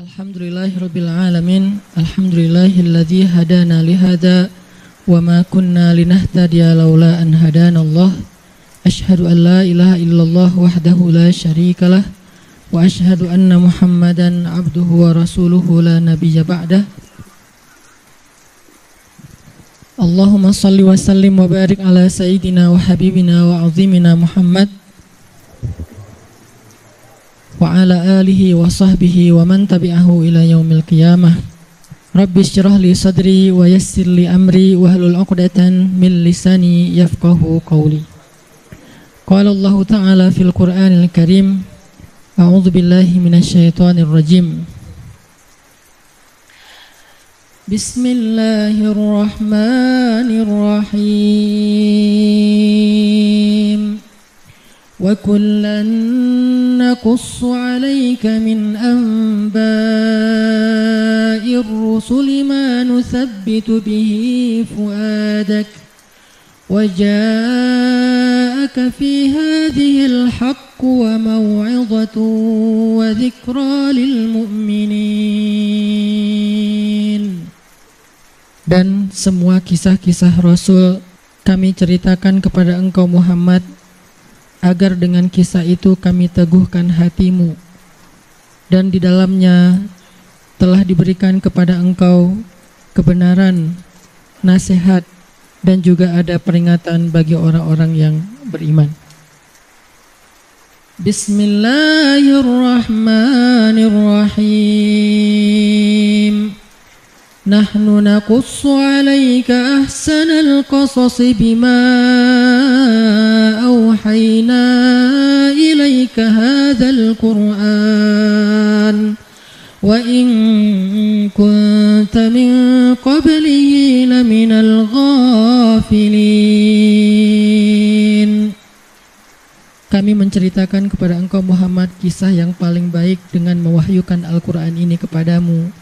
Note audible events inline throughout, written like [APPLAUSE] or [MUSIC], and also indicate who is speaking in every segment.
Speaker 1: Alhamdulillahirrabbilalamin Alhamdulillahilladzi hadana lihada Wa ma kunna linahtadiya laula an hadana Allah. Ashhadu an la ilaha illallah wahdahu la syarikalah Wa ashhadu anna muhammadan abduhu wa rasuluhu la nabiyya ba'dah Allahumma salli wa sallim wa barik ala sayyidina wa habibina wa azimina Muhammad alihi wa sahbihi wa man tabi'ahu ila yaumil qiyamah. Rabbi syrah li sadri wa yassir li amri wa halul uqdatan min lisani yafqahu qawli. Qala Allah Ta'ala fil Qur'anil Karim A'udzu billahi minasy syaithanir rajim. Bismillahirrahmanirrahim وكلا نقص عليك من أنباء الرسل ما نثبت به فؤادك وجاءك في هذه الحق وموعظة وذكرى للمؤمنين. Dan semua kisah-kisah Rasul kami ceritakan kepada engkau Muhammad agar dengan kisah itu kami teguhkan hatimu dan di dalamnya telah diberikan kepada engkau kebenaran, nasihat, dan juga ada peringatan bagi orang-orang yang beriman. Bismillahirrahmanirrahim. Nahnu naqussu 'alaika ahsanal qasasi bima menceritakan kepada engkau Muhammad kisah yang paling baik dengan mewahyukan Al-Quran ini kepadamu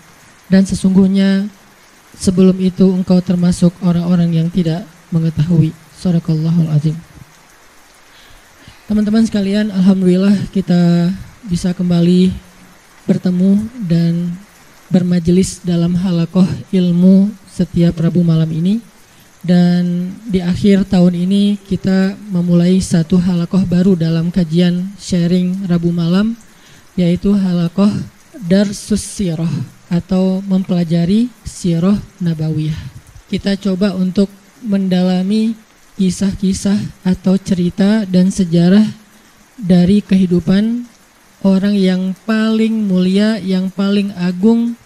Speaker 1: dan sesungguhnya sebelum itu engkau termasuk orang-orang yang tidak mengetahui. Sadaqallahul azim. Teman-teman sekalian, alhamdulillah kita bisa kembali bertemu dan bermajelis dalam halakoh ilmu setiap Rabu malam ini. Dan di akhir tahun ini kita memulai satu halakoh baru dalam kajian sharing Rabu malam, yaitu halakoh Darsus Sirah atau mempelajari sirah nabawiyah. Kita coba untuk mendalami kisah-kisah atau cerita dan sejarah dari kehidupan orang yang paling mulia, yang paling agung,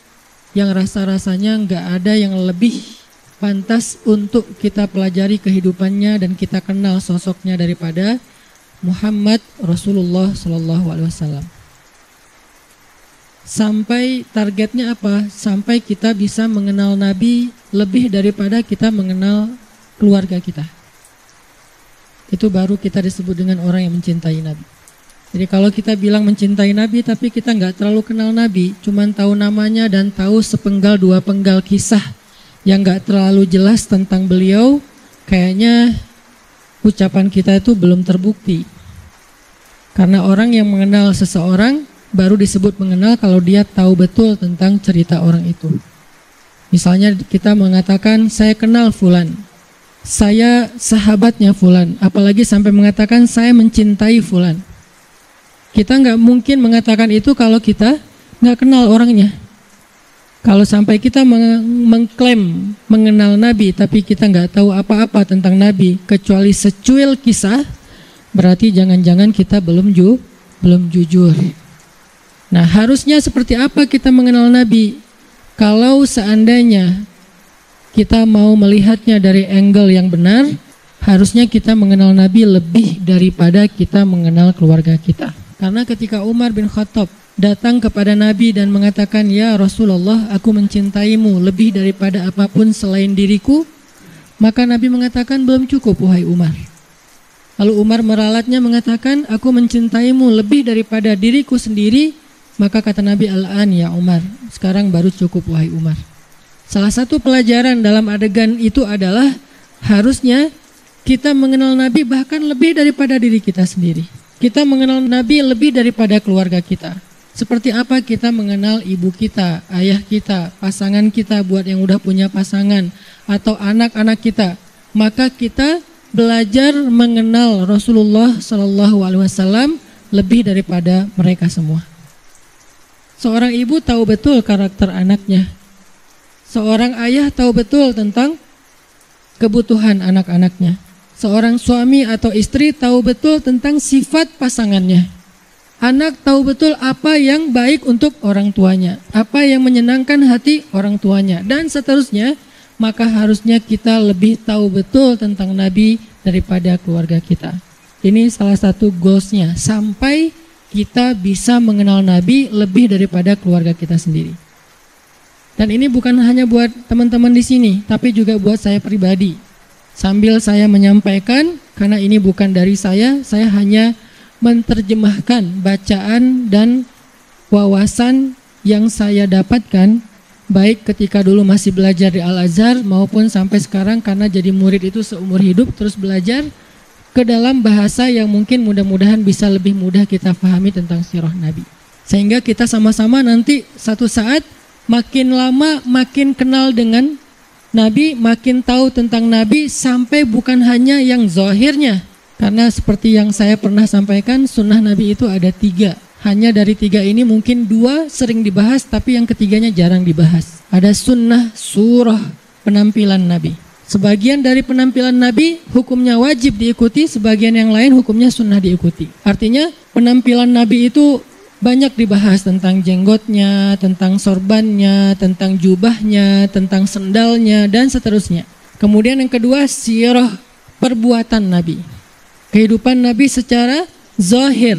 Speaker 1: yang rasa-rasanya nggak ada yang lebih pantas untuk kita pelajari kehidupannya dan kita kenal sosoknya daripada Muhammad Rasulullah Sallallahu Alaihi Wasallam sampai targetnya apa? Sampai kita bisa mengenal Nabi lebih daripada kita mengenal keluarga kita. Itu baru kita disebut dengan orang yang mencintai Nabi. Jadi kalau kita bilang mencintai Nabi tapi kita nggak terlalu kenal Nabi, cuman tahu namanya dan tahu sepenggal dua penggal kisah yang nggak terlalu jelas tentang beliau, kayaknya ucapan kita itu belum terbukti. Karena orang yang mengenal seseorang baru disebut mengenal kalau dia tahu betul tentang cerita orang itu. Misalnya kita mengatakan saya kenal fulan. Saya sahabatnya fulan, apalagi sampai mengatakan saya mencintai fulan. Kita nggak mungkin mengatakan itu kalau kita nggak kenal orangnya. Kalau sampai kita mengklaim mengenal Nabi tapi kita nggak tahu apa-apa tentang Nabi kecuali secuil kisah, berarti jangan-jangan kita belum ju belum jujur. Nah, harusnya seperti apa kita mengenal Nabi? Kalau seandainya kita mau melihatnya dari angle yang benar, harusnya kita mengenal Nabi lebih daripada kita mengenal keluarga kita. Karena ketika Umar bin Khattab datang kepada Nabi dan mengatakan, "Ya Rasulullah, aku mencintaimu lebih daripada apa pun selain diriku." Maka Nabi mengatakan, "Belum cukup wahai Umar." Lalu Umar meralatnya mengatakan, "Aku mencintaimu lebih daripada diriku sendiri maka kata Nabi Al-An ya Umar, sekarang baru cukup wahai Umar. Salah satu pelajaran dalam adegan itu adalah harusnya kita mengenal Nabi bahkan lebih daripada diri kita sendiri. Kita mengenal Nabi lebih daripada keluarga kita. Seperti apa kita mengenal ibu kita, ayah kita, pasangan kita buat yang udah punya pasangan atau anak-anak kita, maka kita belajar mengenal Rasulullah Shallallahu Alaihi Wasallam lebih daripada mereka semua. Seorang ibu tahu betul karakter anaknya. Seorang ayah tahu betul tentang kebutuhan anak-anaknya. Seorang suami atau istri tahu betul tentang sifat pasangannya. Anak tahu betul apa yang baik untuk orang tuanya, apa yang menyenangkan hati orang tuanya, dan seterusnya. Maka harusnya kita lebih tahu betul tentang Nabi daripada keluarga kita. Ini salah satu goalsnya, sampai kita bisa mengenal Nabi lebih daripada keluarga kita sendiri. Dan ini bukan hanya buat teman-teman di sini, tapi juga buat saya pribadi. Sambil saya menyampaikan, karena ini bukan dari saya, saya hanya menerjemahkan bacaan dan wawasan yang saya dapatkan baik ketika dulu masih belajar di Al-Azhar maupun sampai sekarang karena jadi murid itu seumur hidup terus belajar ke dalam bahasa yang mungkin mudah-mudahan bisa lebih mudah kita pahami tentang sirah Nabi. Sehingga kita sama-sama nanti satu saat makin lama makin kenal dengan Nabi, makin tahu tentang Nabi sampai bukan hanya yang zahirnya, karena seperti yang saya pernah sampaikan, sunnah Nabi itu ada tiga. Hanya dari tiga ini mungkin dua sering dibahas, tapi yang ketiganya jarang dibahas. Ada sunnah surah penampilan Nabi. Sebagian dari penampilan Nabi hukumnya wajib diikuti, sebagian yang lain hukumnya sunnah diikuti. Artinya penampilan Nabi itu banyak dibahas tentang jenggotnya, tentang sorbannya, tentang jubahnya, tentang sendalnya, dan seterusnya. Kemudian yang kedua, sirah perbuatan Nabi kehidupan Nabi secara zahir.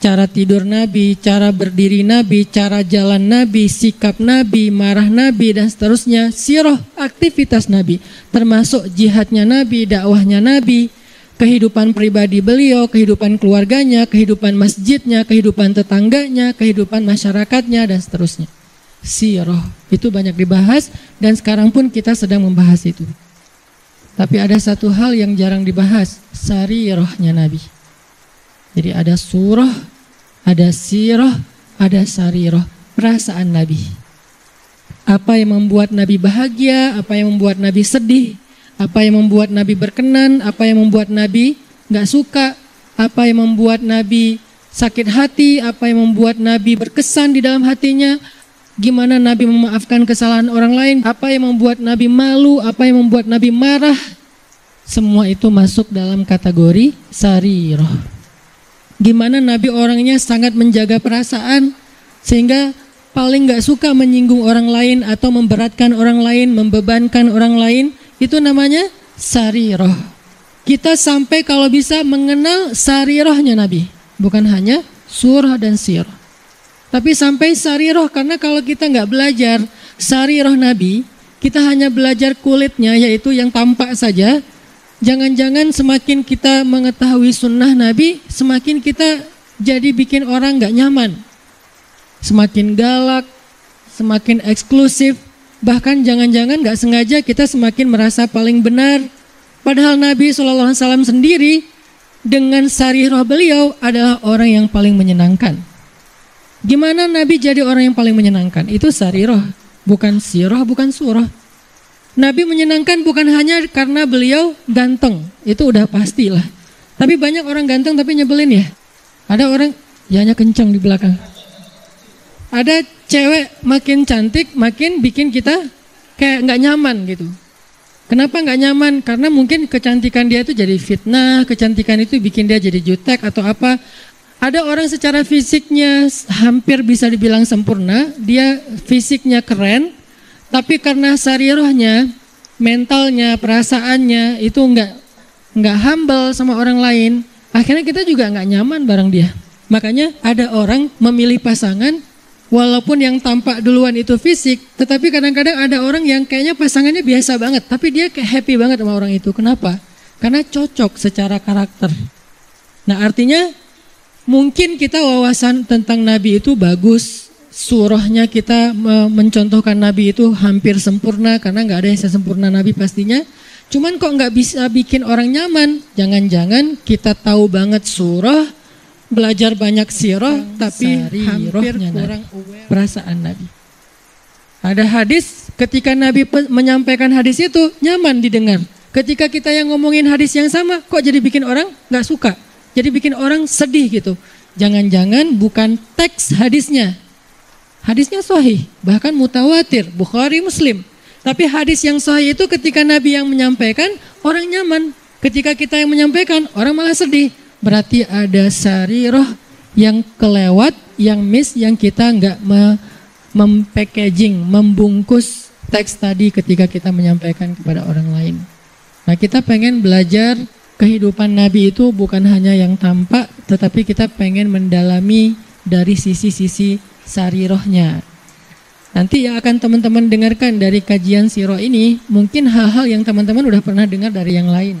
Speaker 1: Cara tidur Nabi, cara berdiri Nabi, cara jalan Nabi, sikap Nabi, marah Nabi, dan seterusnya. Sirah aktivitas Nabi, termasuk jihadnya Nabi, dakwahnya Nabi, kehidupan pribadi beliau, kehidupan keluarganya, kehidupan masjidnya, kehidupan tetangganya, kehidupan masyarakatnya, dan seterusnya. Sirah itu banyak dibahas dan sekarang pun kita sedang membahas itu. Tapi ada satu hal yang jarang dibahas, sarirahnya Nabi. Jadi ada surah, ada sirah, ada sarirah, perasaan Nabi. Apa yang membuat Nabi bahagia, apa yang membuat Nabi sedih, apa yang membuat Nabi berkenan, apa yang membuat Nabi nggak suka, apa yang membuat Nabi sakit hati, apa yang membuat Nabi berkesan di dalam hatinya, gimana Nabi memaafkan kesalahan orang lain, apa yang membuat Nabi malu, apa yang membuat Nabi marah, semua itu masuk dalam kategori sarirah. Gimana Nabi orangnya sangat menjaga perasaan sehingga paling nggak suka menyinggung orang lain atau memberatkan orang lain, membebankan orang lain, itu namanya sarirah. Kita sampai kalau bisa mengenal sarirahnya Nabi, bukan hanya surah dan sirah. Tapi sampai sariroh karena kalau kita nggak belajar sariroh Nabi, kita hanya belajar kulitnya yaitu yang tampak saja. Jangan-jangan semakin kita mengetahui sunnah Nabi, semakin kita jadi bikin orang nggak nyaman. Semakin galak, semakin eksklusif, bahkan jangan-jangan nggak sengaja kita semakin merasa paling benar. Padahal Nabi SAW sendiri dengan sariroh beliau adalah orang yang paling menyenangkan. Gimana Nabi jadi orang yang paling menyenangkan? Itu sariroh, bukan siroh, bukan surah. Nabi menyenangkan bukan hanya karena beliau ganteng, itu udah pastilah. Tapi banyak orang ganteng tapi nyebelin ya. Ada orang, ya hanya kencang di belakang. Ada cewek makin cantik, makin bikin kita kayak nggak nyaman gitu. Kenapa nggak nyaman? Karena mungkin kecantikan dia itu jadi fitnah, kecantikan itu bikin dia jadi jutek atau apa. Ada orang secara fisiknya hampir bisa dibilang sempurna, dia fisiknya keren, tapi karena sarirohnya, mentalnya, perasaannya itu enggak enggak humble sama orang lain, akhirnya kita juga enggak nyaman bareng dia. Makanya ada orang memilih pasangan walaupun yang tampak duluan itu fisik, tetapi kadang-kadang ada orang yang kayaknya pasangannya biasa banget, tapi dia kayak happy banget sama orang itu. Kenapa? Karena cocok secara karakter. Nah artinya Mungkin kita wawasan tentang Nabi itu bagus, surahnya kita mencontohkan Nabi itu hampir sempurna karena nggak ada yang sempurna Nabi pastinya. Cuman kok nggak bisa bikin orang nyaman? Jangan-jangan kita tahu banget surah, belajar banyak sirah tapi hampir kurang aware perasaan Nabi. Ada hadis ketika Nabi menyampaikan hadis itu nyaman didengar. Ketika kita yang ngomongin hadis yang sama kok jadi bikin orang nggak suka. Jadi bikin orang sedih gitu. Jangan-jangan bukan teks hadisnya. Hadisnya sahih, bahkan mutawatir, Bukhari Muslim. Tapi hadis yang sahih itu ketika Nabi yang menyampaikan, orang nyaman. Ketika kita yang menyampaikan, orang malah sedih. Berarti ada sari roh yang kelewat, yang miss, yang kita nggak mempackaging, membungkus teks tadi ketika kita menyampaikan kepada orang lain. Nah kita pengen belajar kehidupan Nabi itu bukan hanya yang tampak, tetapi kita pengen mendalami dari sisi-sisi sari rohnya. Nanti yang akan teman-teman dengarkan dari kajian siro ini, mungkin hal-hal yang teman-teman udah pernah dengar dari yang lain.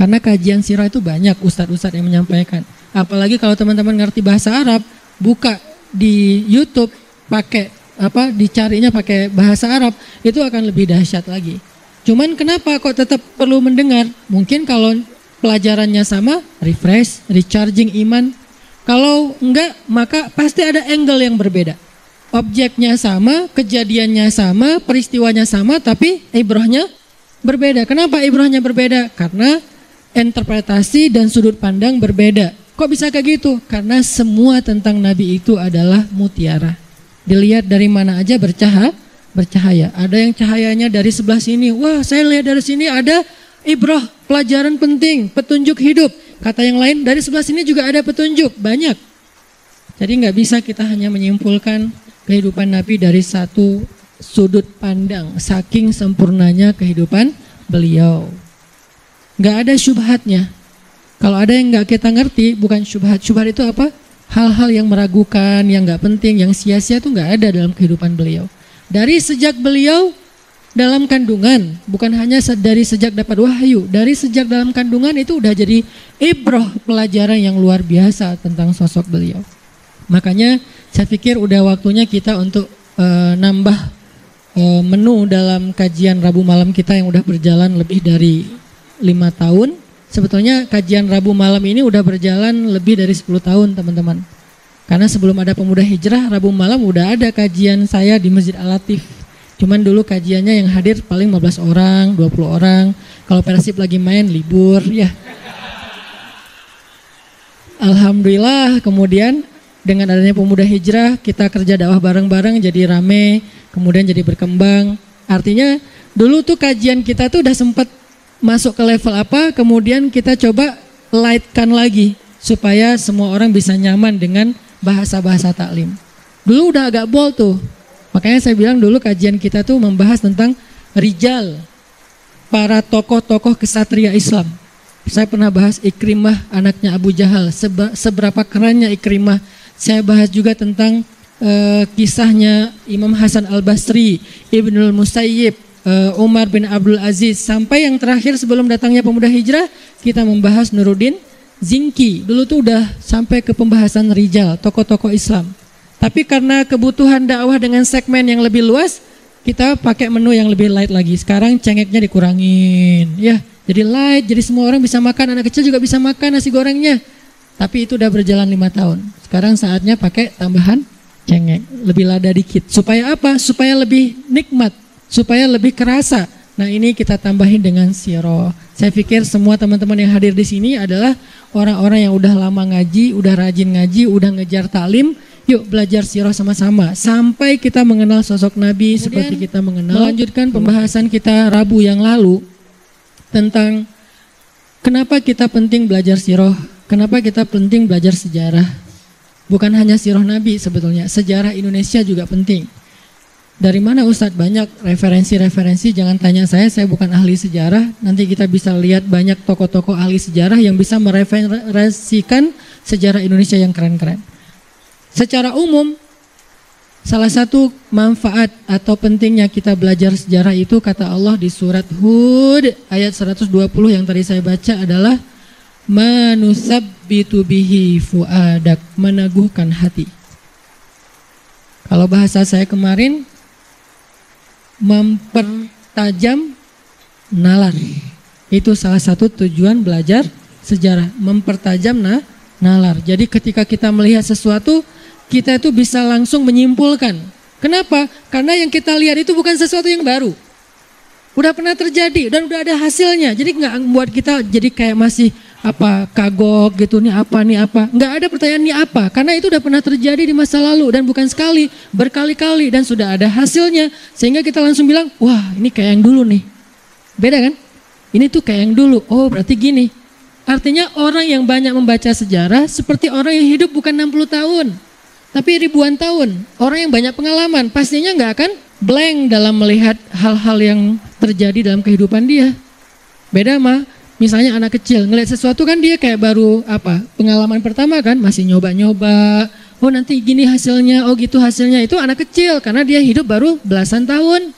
Speaker 1: Karena kajian sirah itu banyak ustadz-ustadz yang menyampaikan. Apalagi kalau teman-teman ngerti bahasa Arab, buka di YouTube pakai apa dicarinya pakai bahasa Arab itu akan lebih dahsyat lagi. Cuman kenapa kok tetap perlu mendengar? Mungkin kalau pelajarannya sama, refresh, recharging iman. Kalau enggak, maka pasti ada angle yang berbeda. Objeknya sama, kejadiannya sama, peristiwanya sama, tapi ibrohnya berbeda. Kenapa ibrohnya berbeda? Karena interpretasi dan sudut pandang berbeda. Kok bisa kayak gitu? Karena semua tentang Nabi itu adalah mutiara. Dilihat dari mana aja bercahaya, bercahaya. Ada yang cahayanya dari sebelah sini. Wah, saya lihat dari sini ada ibrah, pelajaran penting, petunjuk hidup. Kata yang lain, dari sebelah sini juga ada petunjuk, banyak. Jadi nggak bisa kita hanya menyimpulkan kehidupan Nabi dari satu sudut pandang, saking sempurnanya kehidupan beliau nggak ada syubhatnya. Kalau ada yang nggak kita ngerti, bukan syubhat. Syubhat itu apa? Hal-hal yang meragukan, yang nggak penting, yang sia-sia itu nggak ada dalam kehidupan beliau. Dari sejak beliau dalam kandungan, bukan hanya dari sejak dapat wahyu, dari sejak dalam kandungan itu udah jadi ibroh pelajaran yang luar biasa tentang sosok beliau. Makanya saya pikir udah waktunya kita untuk uh, nambah uh, menu dalam kajian Rabu malam kita yang udah berjalan lebih dari lima tahun. Sebetulnya kajian Rabu malam ini udah berjalan lebih dari 10 tahun teman-teman. Karena sebelum ada pemuda hijrah, Rabu malam udah ada kajian saya di Masjid Al-Latif. Cuman dulu kajiannya yang hadir paling 15 orang, 20 orang. Kalau Persib lagi main libur ya. Alhamdulillah kemudian dengan adanya pemuda hijrah kita kerja dakwah bareng-bareng jadi rame, kemudian jadi berkembang. Artinya dulu tuh kajian kita tuh udah sempat masuk ke level apa, kemudian kita coba lightkan lagi supaya semua orang bisa nyaman dengan bahasa-bahasa taklim. Dulu udah agak bold tuh. Makanya saya bilang dulu kajian kita tuh membahas tentang rijal, para tokoh-tokoh kesatria Islam. Saya pernah bahas Ikrimah anaknya Abu Jahal, seberapa kerennya Ikrimah. Saya bahas juga tentang uh, kisahnya Imam Hasan Al-Basri, Ibnul Musayyib, uh, Umar bin Abdul Aziz sampai yang terakhir sebelum datangnya pemuda hijrah kita membahas Nuruddin Zinki dulu tuh udah sampai ke pembahasan rijal tokoh-tokoh Islam. Tapi karena kebutuhan dakwah dengan segmen yang lebih luas kita pakai menu yang lebih light lagi. Sekarang cengeknya dikurangin ya. Jadi light jadi semua orang bisa makan. Anak kecil juga bisa makan nasi gorengnya. Tapi itu udah berjalan lima tahun. Sekarang saatnya pakai tambahan cengek. Lebih lada dikit. Supaya apa? Supaya lebih nikmat. Supaya lebih kerasa. Nah ini kita tambahin dengan siro. Saya pikir semua teman-teman yang hadir di sini adalah orang-orang yang udah lama ngaji, udah rajin ngaji, udah ngejar talim. Yuk belajar siro sama-sama sampai kita mengenal sosok Nabi Kemudian, seperti kita mengenal. Melanjutkan pembahasan kita Rabu yang lalu tentang kenapa kita penting belajar siro, kenapa kita penting belajar sejarah. Bukan hanya siroh Nabi sebetulnya, sejarah Indonesia juga penting. Dari mana Ustadz banyak referensi-referensi? Jangan tanya saya, saya bukan ahli sejarah. Nanti kita bisa lihat banyak tokoh-tokoh ahli sejarah yang bisa mereferensikan sejarah Indonesia yang keren-keren. Secara umum, salah satu manfaat atau pentingnya kita belajar sejarah itu kata Allah di surat Hud ayat 120 yang tadi saya baca adalah manusabbitu bihi fuadak meneguhkan hati. Kalau bahasa saya kemarin mempertajam nalar. Itu salah satu tujuan belajar sejarah, mempertajam nah, nalar. Jadi ketika kita melihat sesuatu, kita itu bisa langsung menyimpulkan. Kenapa? Karena yang kita lihat itu bukan sesuatu yang baru. Udah pernah terjadi dan udah ada hasilnya. Jadi nggak buat kita jadi kayak masih apa kagok gitu nih apa nih apa. Nggak ada pertanyaan nih apa karena itu udah pernah terjadi di masa lalu dan bukan sekali berkali-kali dan sudah ada hasilnya. Sehingga kita langsung bilang wah ini kayak yang dulu nih. Beda kan? Ini tuh kayak yang dulu. Oh berarti gini. Artinya orang yang banyak membaca sejarah seperti orang yang hidup bukan 60 tahun tapi ribuan tahun. Orang yang banyak pengalaman. Pastinya nggak akan blank dalam melihat hal-hal yang terjadi dalam kehidupan dia. Beda mah misalnya anak kecil ngeliat sesuatu kan dia kayak baru apa pengalaman pertama kan masih nyoba-nyoba. Oh nanti gini hasilnya oh gitu hasilnya. Itu anak kecil karena dia hidup baru belasan tahun.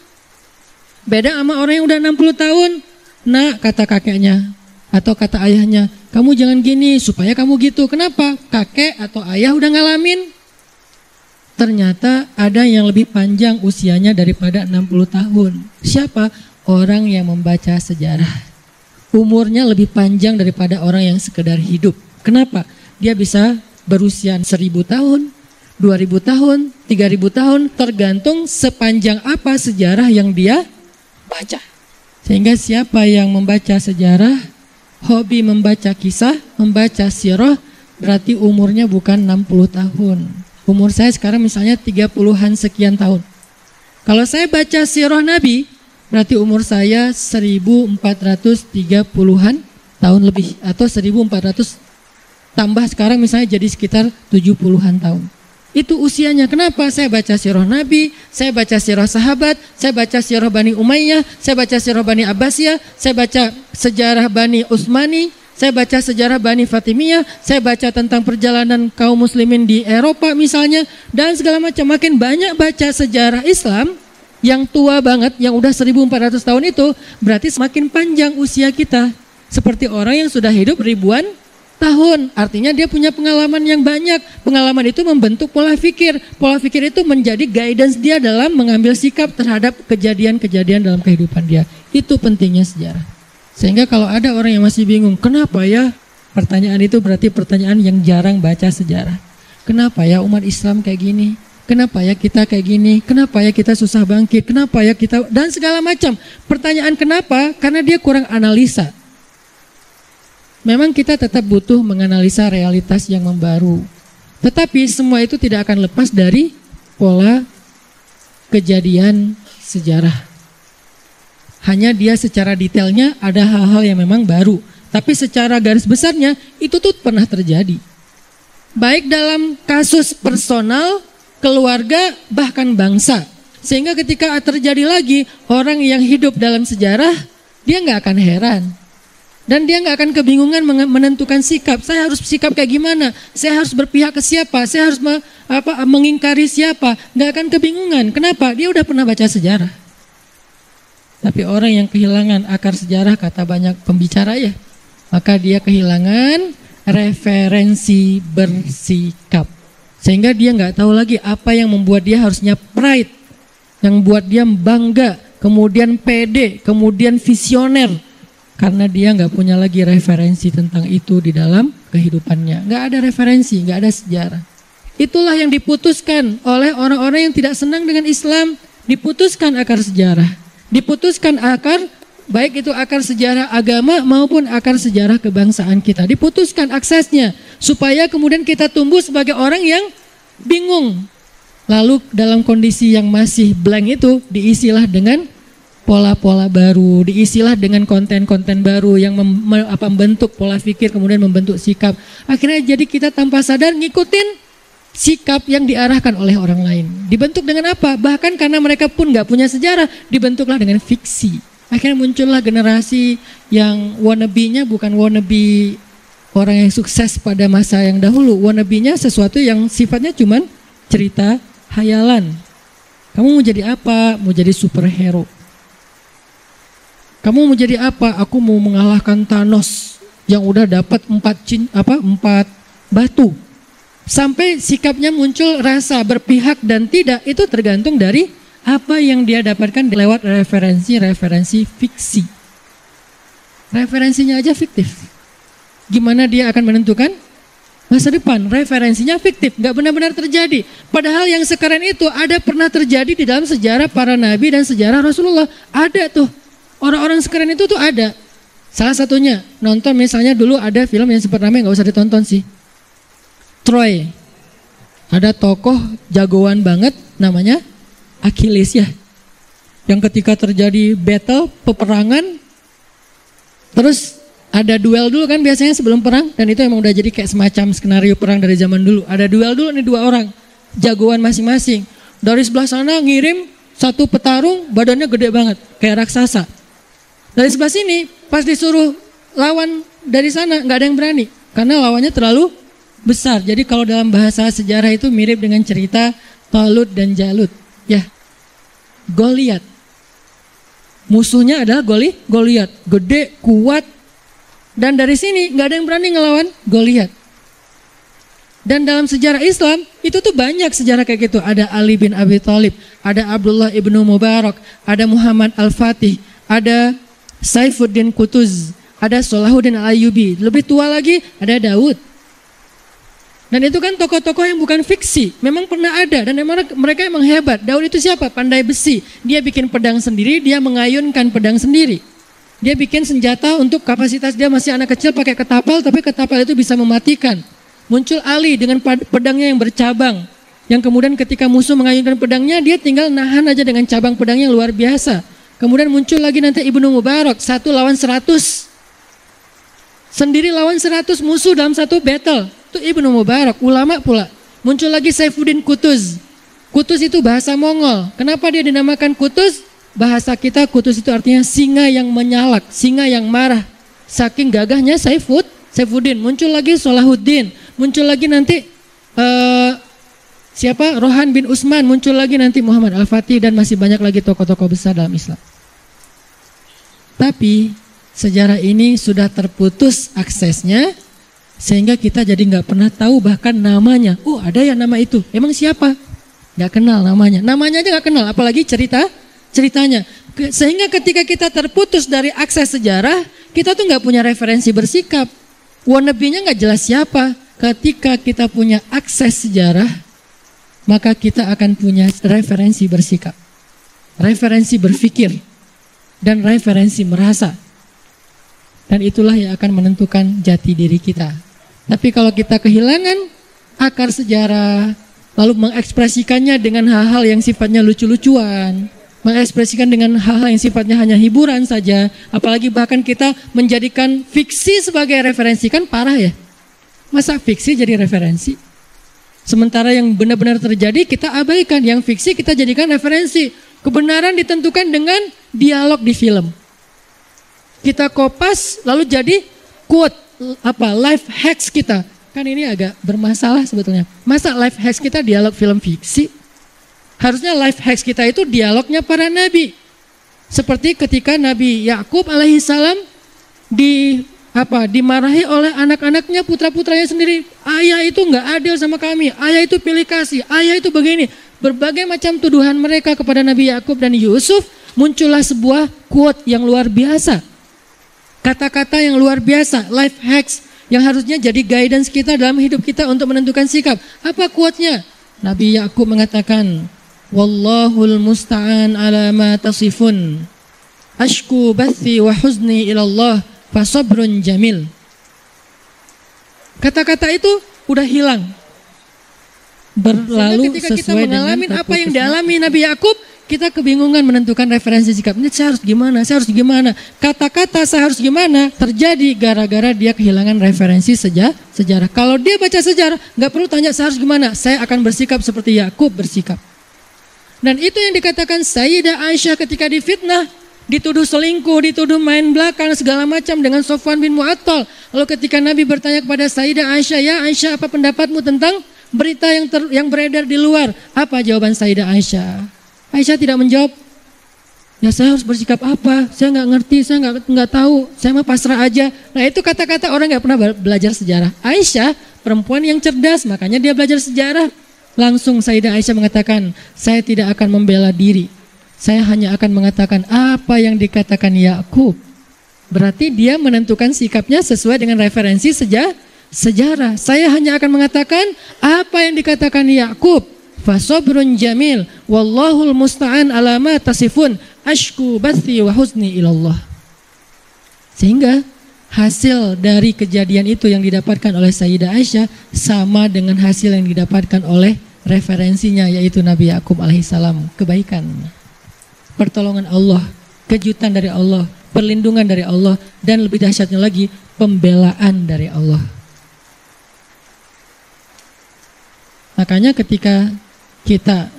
Speaker 1: Beda sama orang yang udah 60 tahun. Nah kata kakeknya atau kata ayahnya kamu jangan gini supaya kamu gitu. Kenapa? Kakek atau ayah udah ngalamin. Ternyata ada yang lebih panjang usianya daripada 60 tahun. Siapa? Orang yang membaca sejarah umurnya lebih panjang daripada orang yang sekedar hidup. Kenapa? Dia bisa berusia seribu tahun, dua ribu tahun, tiga ribu tahun, tergantung sepanjang apa sejarah yang dia baca. Sehingga siapa yang membaca sejarah, hobi membaca kisah, membaca sirah, berarti umurnya bukan 60 tahun. Umur saya sekarang misalnya 30-an sekian tahun. Kalau saya baca sirah Nabi, Berarti umur saya 1430-an tahun lebih atau 1400 tambah sekarang misalnya jadi sekitar 70-an tahun. Itu usianya. Kenapa? Saya baca sirah Nabi, saya baca sirah sahabat, saya baca sirah Bani Umayyah, saya baca sirah Bani Abbasiyah, saya baca sejarah Bani Utsmani, saya baca sejarah Bani Fatimiyah, saya baca tentang perjalanan kaum muslimin di Eropa misalnya, dan segala macam. Makin banyak baca sejarah Islam, yang tua banget, yang udah 1400 tahun itu, berarti semakin panjang usia kita. Seperti orang yang sudah hidup ribuan tahun. Artinya dia punya pengalaman yang banyak. Pengalaman itu membentuk pola pikir. Pola pikir itu menjadi guidance dia dalam mengambil sikap terhadap kejadian-kejadian dalam kehidupan dia. Itu pentingnya sejarah. Sehingga kalau ada orang yang masih bingung, kenapa ya? Pertanyaan itu berarti pertanyaan yang jarang baca sejarah. Kenapa ya umat Islam kayak gini? Kenapa ya kita kayak gini? Kenapa ya kita susah bangkit? Kenapa ya kita dan segala macam. Pertanyaan kenapa? Karena dia kurang analisa. Memang kita tetap butuh menganalisa realitas yang membaru. Tetapi semua itu tidak akan lepas dari pola kejadian sejarah. Hanya dia secara detailnya ada hal-hal yang memang baru. Tapi secara garis besarnya itu tuh pernah terjadi. Baik dalam kasus personal keluarga, bahkan bangsa. Sehingga ketika terjadi lagi orang yang hidup dalam sejarah, dia nggak akan heran. Dan dia nggak akan kebingungan menentukan sikap. Saya harus sikap kayak gimana? Saya harus berpihak ke siapa? Saya harus me, apa, mengingkari siapa? Nggak akan kebingungan. Kenapa? Dia udah pernah baca sejarah. Tapi orang yang kehilangan akar sejarah kata banyak pembicara ya, maka dia kehilangan referensi bersikap. Sehingga dia nggak tahu lagi apa yang membuat dia harusnya pride, yang membuat dia bangga, kemudian pede, kemudian visioner. Karena dia nggak punya lagi referensi tentang itu di dalam kehidupannya. Nggak ada referensi, nggak ada sejarah. Itulah yang diputuskan oleh orang-orang yang tidak senang dengan Islam. Diputuskan akar sejarah. Diputuskan akar baik itu akar sejarah agama maupun akar sejarah kebangsaan kita. Diputuskan aksesnya supaya kemudian kita tumbuh sebagai orang yang bingung. Lalu dalam kondisi yang masih blank itu diisilah dengan pola-pola baru, diisilah dengan konten-konten baru yang apa, membentuk pola pikir kemudian membentuk sikap. Akhirnya jadi kita tanpa sadar ngikutin sikap yang diarahkan oleh orang lain. Dibentuk dengan apa? Bahkan karena mereka pun nggak punya sejarah, dibentuklah dengan fiksi. Akhirnya muncullah generasi yang wannabe-nya bukan wannabe orang yang sukses pada masa yang dahulu. Wannabe-nya sesuatu yang sifatnya cuman cerita hayalan. Kamu mau jadi apa? Mau jadi superhero. Kamu mau jadi apa? Aku mau mengalahkan Thanos yang udah dapat empat cin, apa empat batu. Sampai sikapnya muncul rasa berpihak dan tidak itu tergantung dari apa yang dia dapatkan lewat referensi-referensi fiksi. Referensinya aja fiktif. Gimana dia akan menentukan masa depan. Referensinya fiktif, nggak benar-benar terjadi. Padahal yang sekarang itu ada pernah terjadi di dalam sejarah para nabi dan sejarah Rasulullah. Ada tuh. Orang-orang sekarang itu tuh ada. Salah satunya nonton misalnya dulu ada film yang sempat ramai nggak usah ditonton sih. Troy. Ada tokoh jagoan banget namanya Achilles ya. Yang ketika terjadi battle, peperangan, terus ada duel dulu kan biasanya sebelum perang dan itu emang udah jadi kayak semacam skenario perang dari zaman dulu. Ada duel dulu nih dua orang, jagoan masing-masing. Dari sebelah sana ngirim satu petarung badannya gede banget kayak raksasa. Dari sebelah sini pas disuruh lawan dari sana nggak ada yang berani karena lawannya terlalu besar. Jadi kalau dalam bahasa sejarah itu mirip dengan cerita Talut dan Jalut. Ya, Goliat. Musuhnya adalah Goli, Goliat, gede, kuat, dan dari sini nggak ada yang berani ngelawan Goliat. Dan dalam sejarah Islam itu tuh banyak sejarah kayak gitu. Ada Ali bin Abi Thalib, ada Abdullah ibnu Mubarak, ada Muhammad Al Fatih, ada Saifuddin Kutuz, ada Salahuddin Al Ayyubi. Lebih tua lagi ada Daud. Dan itu kan tokoh-tokoh yang bukan fiksi, memang pernah ada dan memang mereka emang hebat. Daud itu siapa? Pandai besi. Dia bikin pedang sendiri, dia mengayunkan pedang sendiri. Dia bikin senjata untuk kapasitas dia masih anak kecil pakai ketapel, tapi ketapel itu bisa mematikan. Muncul Ali dengan pedangnya yang bercabang. Yang kemudian ketika musuh mengayunkan pedangnya, dia tinggal nahan aja dengan cabang pedangnya luar biasa. Kemudian muncul lagi nanti Ibnu Mubarak, satu lawan seratus. Sendiri lawan seratus musuh dalam satu battle. Itu Ibnu Mubarak, ulama pula. Muncul lagi Saifuddin Kutuz. Kutuz itu bahasa Mongol. Kenapa dia dinamakan Kutuz? bahasa kita kutus itu artinya singa yang menyalak, singa yang marah. Saking gagahnya Saifud, Saifuddin, muncul lagi Solahuddin, muncul lagi nanti uh, siapa? Rohan bin Usman, muncul lagi nanti Muhammad Al-Fatih dan masih banyak lagi tokoh-tokoh besar dalam Islam. Tapi sejarah ini sudah terputus aksesnya sehingga kita jadi nggak pernah tahu bahkan namanya. Oh ada ya nama itu. Emang siapa? Nggak kenal namanya. Namanya aja nggak kenal, apalagi cerita ceritanya. Sehingga ketika kita terputus dari akses sejarah, kita tuh nggak punya referensi bersikap. Wannabe-nya nggak jelas siapa. Ketika kita punya akses sejarah, maka kita akan punya referensi bersikap. Referensi berpikir. Dan referensi merasa. Dan itulah yang akan menentukan jati diri kita. Tapi kalau kita kehilangan akar sejarah, lalu mengekspresikannya dengan hal-hal yang sifatnya lucu-lucuan, mengekspresikan dengan hal-hal yang sifatnya hanya hiburan saja, apalagi bahkan kita menjadikan fiksi sebagai referensi kan parah ya. Masa fiksi jadi referensi? Sementara yang benar-benar terjadi kita abaikan, yang fiksi kita jadikan referensi. Kebenaran ditentukan dengan dialog di film. Kita kopas lalu jadi quote apa life hacks kita. Kan ini agak bermasalah sebetulnya. Masa life hacks kita dialog film fiksi? Harusnya life hacks kita itu dialognya para nabi. Seperti ketika Nabi Yakub alaihissalam di apa dimarahi oleh anak-anaknya putra-putranya sendiri. Ayah itu nggak adil sama kami. Ayah itu pilih kasih. Ayah itu begini. Berbagai macam tuduhan mereka kepada Nabi Yakub dan Yusuf muncullah sebuah quote yang luar biasa. Kata-kata yang luar biasa, life hacks yang harusnya jadi guidance kita dalam hidup kita untuk menentukan sikap. Apa quote-nya? Nabi Yakub mengatakan, Wallahul musta'an ala ma tasifun. Ashku bathi wa huzni ilallah fasabrun jamil. Kata-kata itu udah hilang. Berlalu ketika sesuai kita mengalami apa yang dialami Nabi Yakub, kita kebingungan menentukan referensi sikap. Ini saya harus gimana? Saya harus gimana? Kata-kata saya harus gimana terjadi gara-gara dia kehilangan referensi sejarah. Sejarah. Kalau dia baca sejarah, nggak perlu tanya saya harus gimana. Saya akan bersikap seperti Yakub bersikap. Dan itu yang dikatakan Sayyidah Aisyah ketika difitnah, dituduh selingkuh, dituduh main belakang segala macam dengan Sofwan bin Mu'attal. Lalu ketika Nabi bertanya kepada Sayyidah Aisyah, "Ya Aisyah, apa pendapatmu tentang berita yang ter, yang beredar di luar?" Apa jawaban Sayyidah Aisyah? Aisyah tidak menjawab. Ya saya harus bersikap apa? Saya nggak ngerti, saya nggak nggak tahu. Saya mah pasrah aja. Nah itu kata-kata orang nggak pernah belajar sejarah. Aisyah perempuan yang cerdas, makanya dia belajar sejarah. Langsung Sayyidah Aisyah mengatakan, saya tidak akan membela diri. Saya hanya akan mengatakan apa yang dikatakan Yakub. Berarti dia menentukan sikapnya sesuai dengan referensi sejarah, sejarah. Saya hanya akan mengatakan apa yang dikatakan Yakub. Fasobrun jamil, wallahul musta'an alama tasifun, ashku bathi wa husni ilallah. Sehingga hasil dari kejadian itu yang didapatkan oleh Sayyidah Aisyah sama dengan hasil yang didapatkan oleh referensinya yaitu Nabi Yakub alaihissalam kebaikan. Pertolongan Allah kejutan dari Allah perlindungan dari Allah dan lebih dahsyatnya lagi pembelaan dari Allah. Makanya ketika kita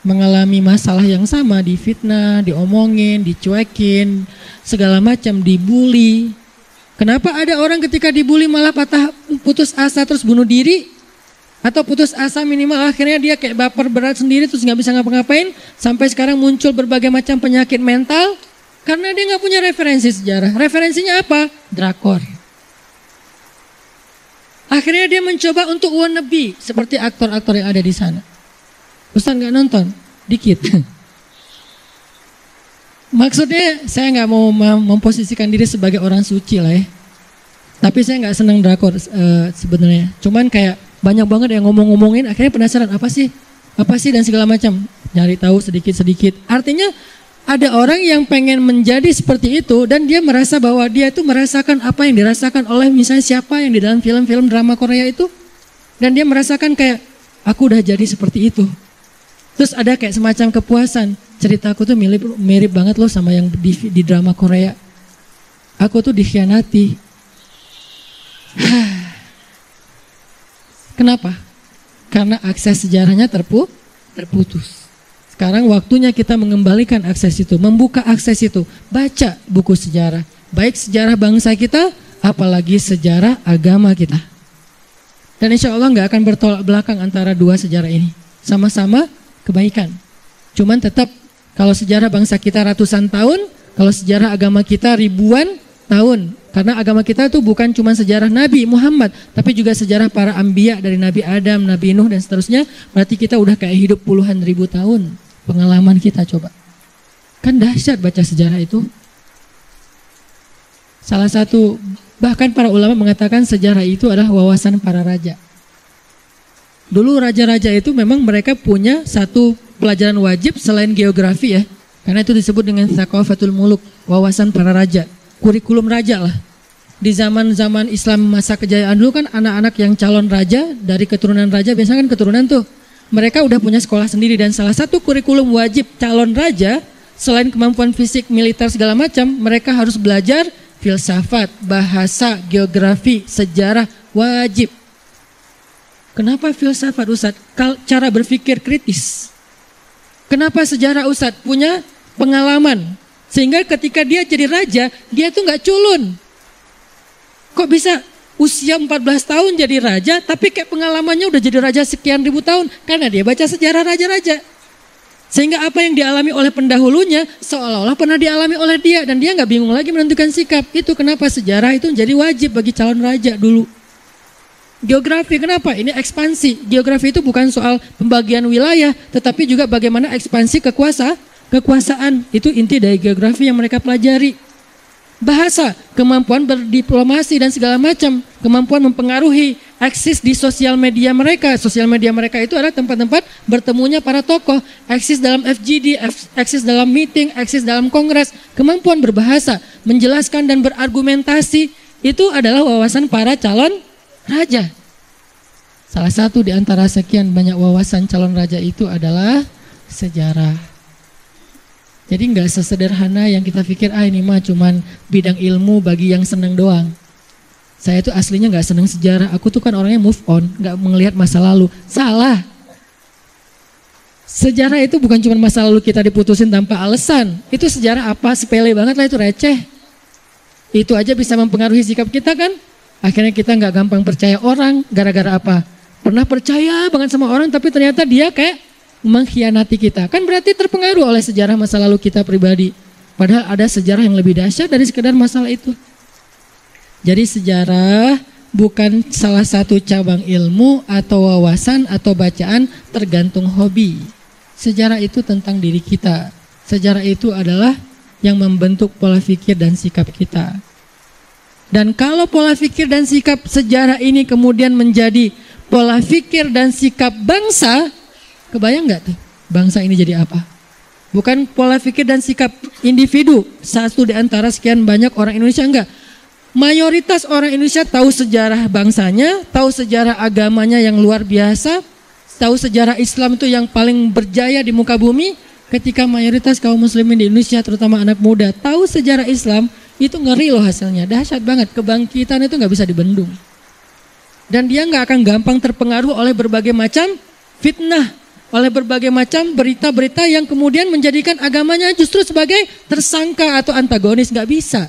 Speaker 1: mengalami masalah yang sama di fitnah, diomongin, dicuekin, segala macam dibully. Kenapa ada orang ketika dibully malah patah putus asa terus bunuh diri? Atau putus asa minimal akhirnya dia kayak baper berat sendiri terus nggak bisa ngapa-ngapain sampai sekarang muncul berbagai macam penyakit mental karena dia nggak punya referensi sejarah. Referensinya apa? Drakor. Akhirnya dia mencoba untuk wannabe seperti aktor-aktor yang ada di sana. Ustaz nggak nonton? Dikit. [LAUGHS] Maksudnya saya nggak mau memposisikan diri sebagai orang suci lah ya. Tapi saya nggak senang drakor uh, sebenarnya. Cuman kayak banyak banget yang ngomong-ngomongin akhirnya penasaran apa sih apa sih dan segala macam nyari tahu sedikit-sedikit artinya ada orang yang pengen menjadi seperti itu dan dia merasa bahwa dia itu merasakan apa yang dirasakan oleh misalnya siapa yang di dalam film-film drama Korea itu dan dia merasakan kayak aku udah jadi seperti itu terus ada kayak semacam kepuasan ceritaku tuh mirip mirip banget loh sama yang di, di drama Korea aku tuh dikhianati [SIGHS] Kenapa? Karena akses sejarahnya terpu, terputus. Sekarang waktunya kita mengembalikan akses itu, membuka akses itu, baca buku sejarah, baik sejarah bangsa kita, apalagi sejarah agama kita. Dan insya Allah nggak akan bertolak belakang antara dua sejarah ini, sama-sama kebaikan. Cuman tetap kalau sejarah bangsa kita ratusan tahun, kalau sejarah agama kita ribuan tahun. Karena agama kita itu bukan cuma sejarah Nabi Muhammad, tapi juga sejarah para ambia dari Nabi Adam, Nabi Nuh dan seterusnya. Berarti kita udah kayak hidup puluhan ribu tahun. Pengalaman kita coba. Kan dahsyat baca sejarah itu. Salah satu bahkan para ulama mengatakan sejarah itu adalah wawasan para raja. Dulu raja-raja itu memang mereka punya satu pelajaran wajib selain geografi ya. Karena itu disebut dengan thaqafatul muluk, wawasan para raja kurikulum raja lah. Di zaman-zaman Islam masa kejayaan dulu kan anak-anak yang calon raja dari keturunan raja biasanya kan keturunan tuh. Mereka udah punya sekolah sendiri dan salah satu kurikulum wajib calon raja selain kemampuan fisik, militer segala macam, mereka harus belajar filsafat, bahasa, geografi, sejarah wajib. Kenapa filsafat Ustaz? Cara berpikir kritis. Kenapa sejarah Ustaz? Punya pengalaman, sehingga ketika dia jadi raja, dia tuh nggak culun. Kok bisa usia 14 tahun jadi raja, tapi kayak pengalamannya udah jadi raja sekian ribu tahun. Karena dia baca sejarah raja-raja. Sehingga apa yang dialami oleh pendahulunya seolah-olah pernah dialami oleh dia. Dan dia nggak bingung lagi menentukan sikap. Itu kenapa sejarah itu menjadi wajib bagi calon raja dulu. Geografi kenapa? Ini ekspansi. Geografi itu bukan soal pembagian wilayah, tetapi juga bagaimana ekspansi kekuasaan kekuasaan. Itu inti dari geografi yang mereka pelajari. Bahasa, kemampuan berdiplomasi dan segala macam, kemampuan mempengaruhi, eksis di sosial media mereka. Sosial media mereka itu adalah tempat-tempat bertemunya para tokoh, eksis dalam FGD, eksis dalam meeting, eksis dalam kongres, kemampuan berbahasa, menjelaskan dan berargumentasi, itu adalah wawasan para calon raja. Salah satu di antara sekian banyak wawasan calon raja itu adalah sejarah. Jadi nggak sesederhana yang kita pikir, ah ini mah cuman bidang ilmu bagi yang seneng doang. Saya tuh aslinya nggak seneng sejarah, aku tuh kan orangnya move on, nggak melihat masa lalu. Salah. Sejarah itu bukan cuma masa lalu kita diputusin tanpa alasan. Itu sejarah apa? Sepele banget lah itu receh. Itu aja bisa mempengaruhi sikap kita kan? Akhirnya kita nggak gampang percaya orang gara-gara apa? Pernah percaya banget sama orang tapi ternyata dia kayak mengkhianati kita. Kan berarti terpengaruh oleh sejarah masa lalu kita pribadi. Padahal ada sejarah yang lebih dahsyat dari sekedar masalah itu. Jadi sejarah bukan salah satu cabang ilmu atau wawasan atau bacaan tergantung hobi. Sejarah itu tentang diri kita. Sejarah itu adalah yang membentuk pola pikir dan sikap kita. Dan kalau pola pikir dan sikap sejarah ini kemudian menjadi pola pikir dan sikap bangsa, kebayang nggak tuh bangsa ini jadi apa? Bukan pola pikir dan sikap individu, satu di antara sekian banyak orang Indonesia enggak. Mayoritas orang Indonesia tahu sejarah bangsanya, tahu sejarah agamanya yang luar biasa, tahu sejarah Islam itu yang paling berjaya di muka bumi. Ketika mayoritas kaum muslimin di Indonesia, terutama anak muda, tahu sejarah Islam, itu ngeri loh hasilnya, dahsyat banget. Kebangkitan itu nggak bisa dibendung. Dan dia nggak akan gampang terpengaruh oleh berbagai macam fitnah, oleh berbagai macam berita-berita yang kemudian menjadikan agamanya justru sebagai tersangka atau antagonis. Nggak bisa.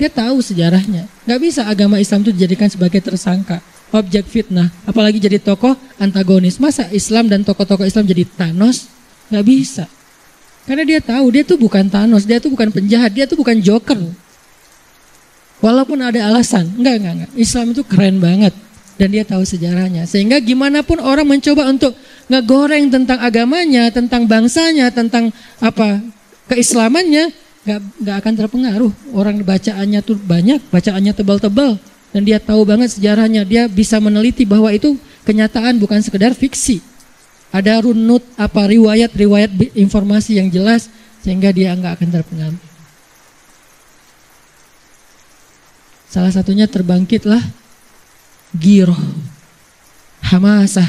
Speaker 1: Dia tahu sejarahnya. Nggak bisa agama Islam itu dijadikan sebagai tersangka, objek fitnah, apalagi jadi tokoh antagonis. Masa Islam dan tokoh-tokoh Islam jadi Thanos? Nggak bisa. Karena dia tahu dia tuh bukan Thanos, dia tuh bukan penjahat, dia tuh bukan Joker. Walaupun ada alasan, enggak, enggak, enggak. Islam itu keren banget dan dia tahu sejarahnya. Sehingga gimana pun orang mencoba untuk ngegoreng tentang agamanya, tentang bangsanya, tentang apa keislamannya, enggak, enggak akan terpengaruh. Orang bacaannya tuh banyak, bacaannya tebal-tebal dan dia tahu banget sejarahnya. Dia bisa meneliti bahwa itu kenyataan bukan sekedar fiksi ada runut apa riwayat-riwayat informasi yang jelas sehingga dia nggak akan terpengaruh. Salah satunya terbangkitlah giroh, hamasah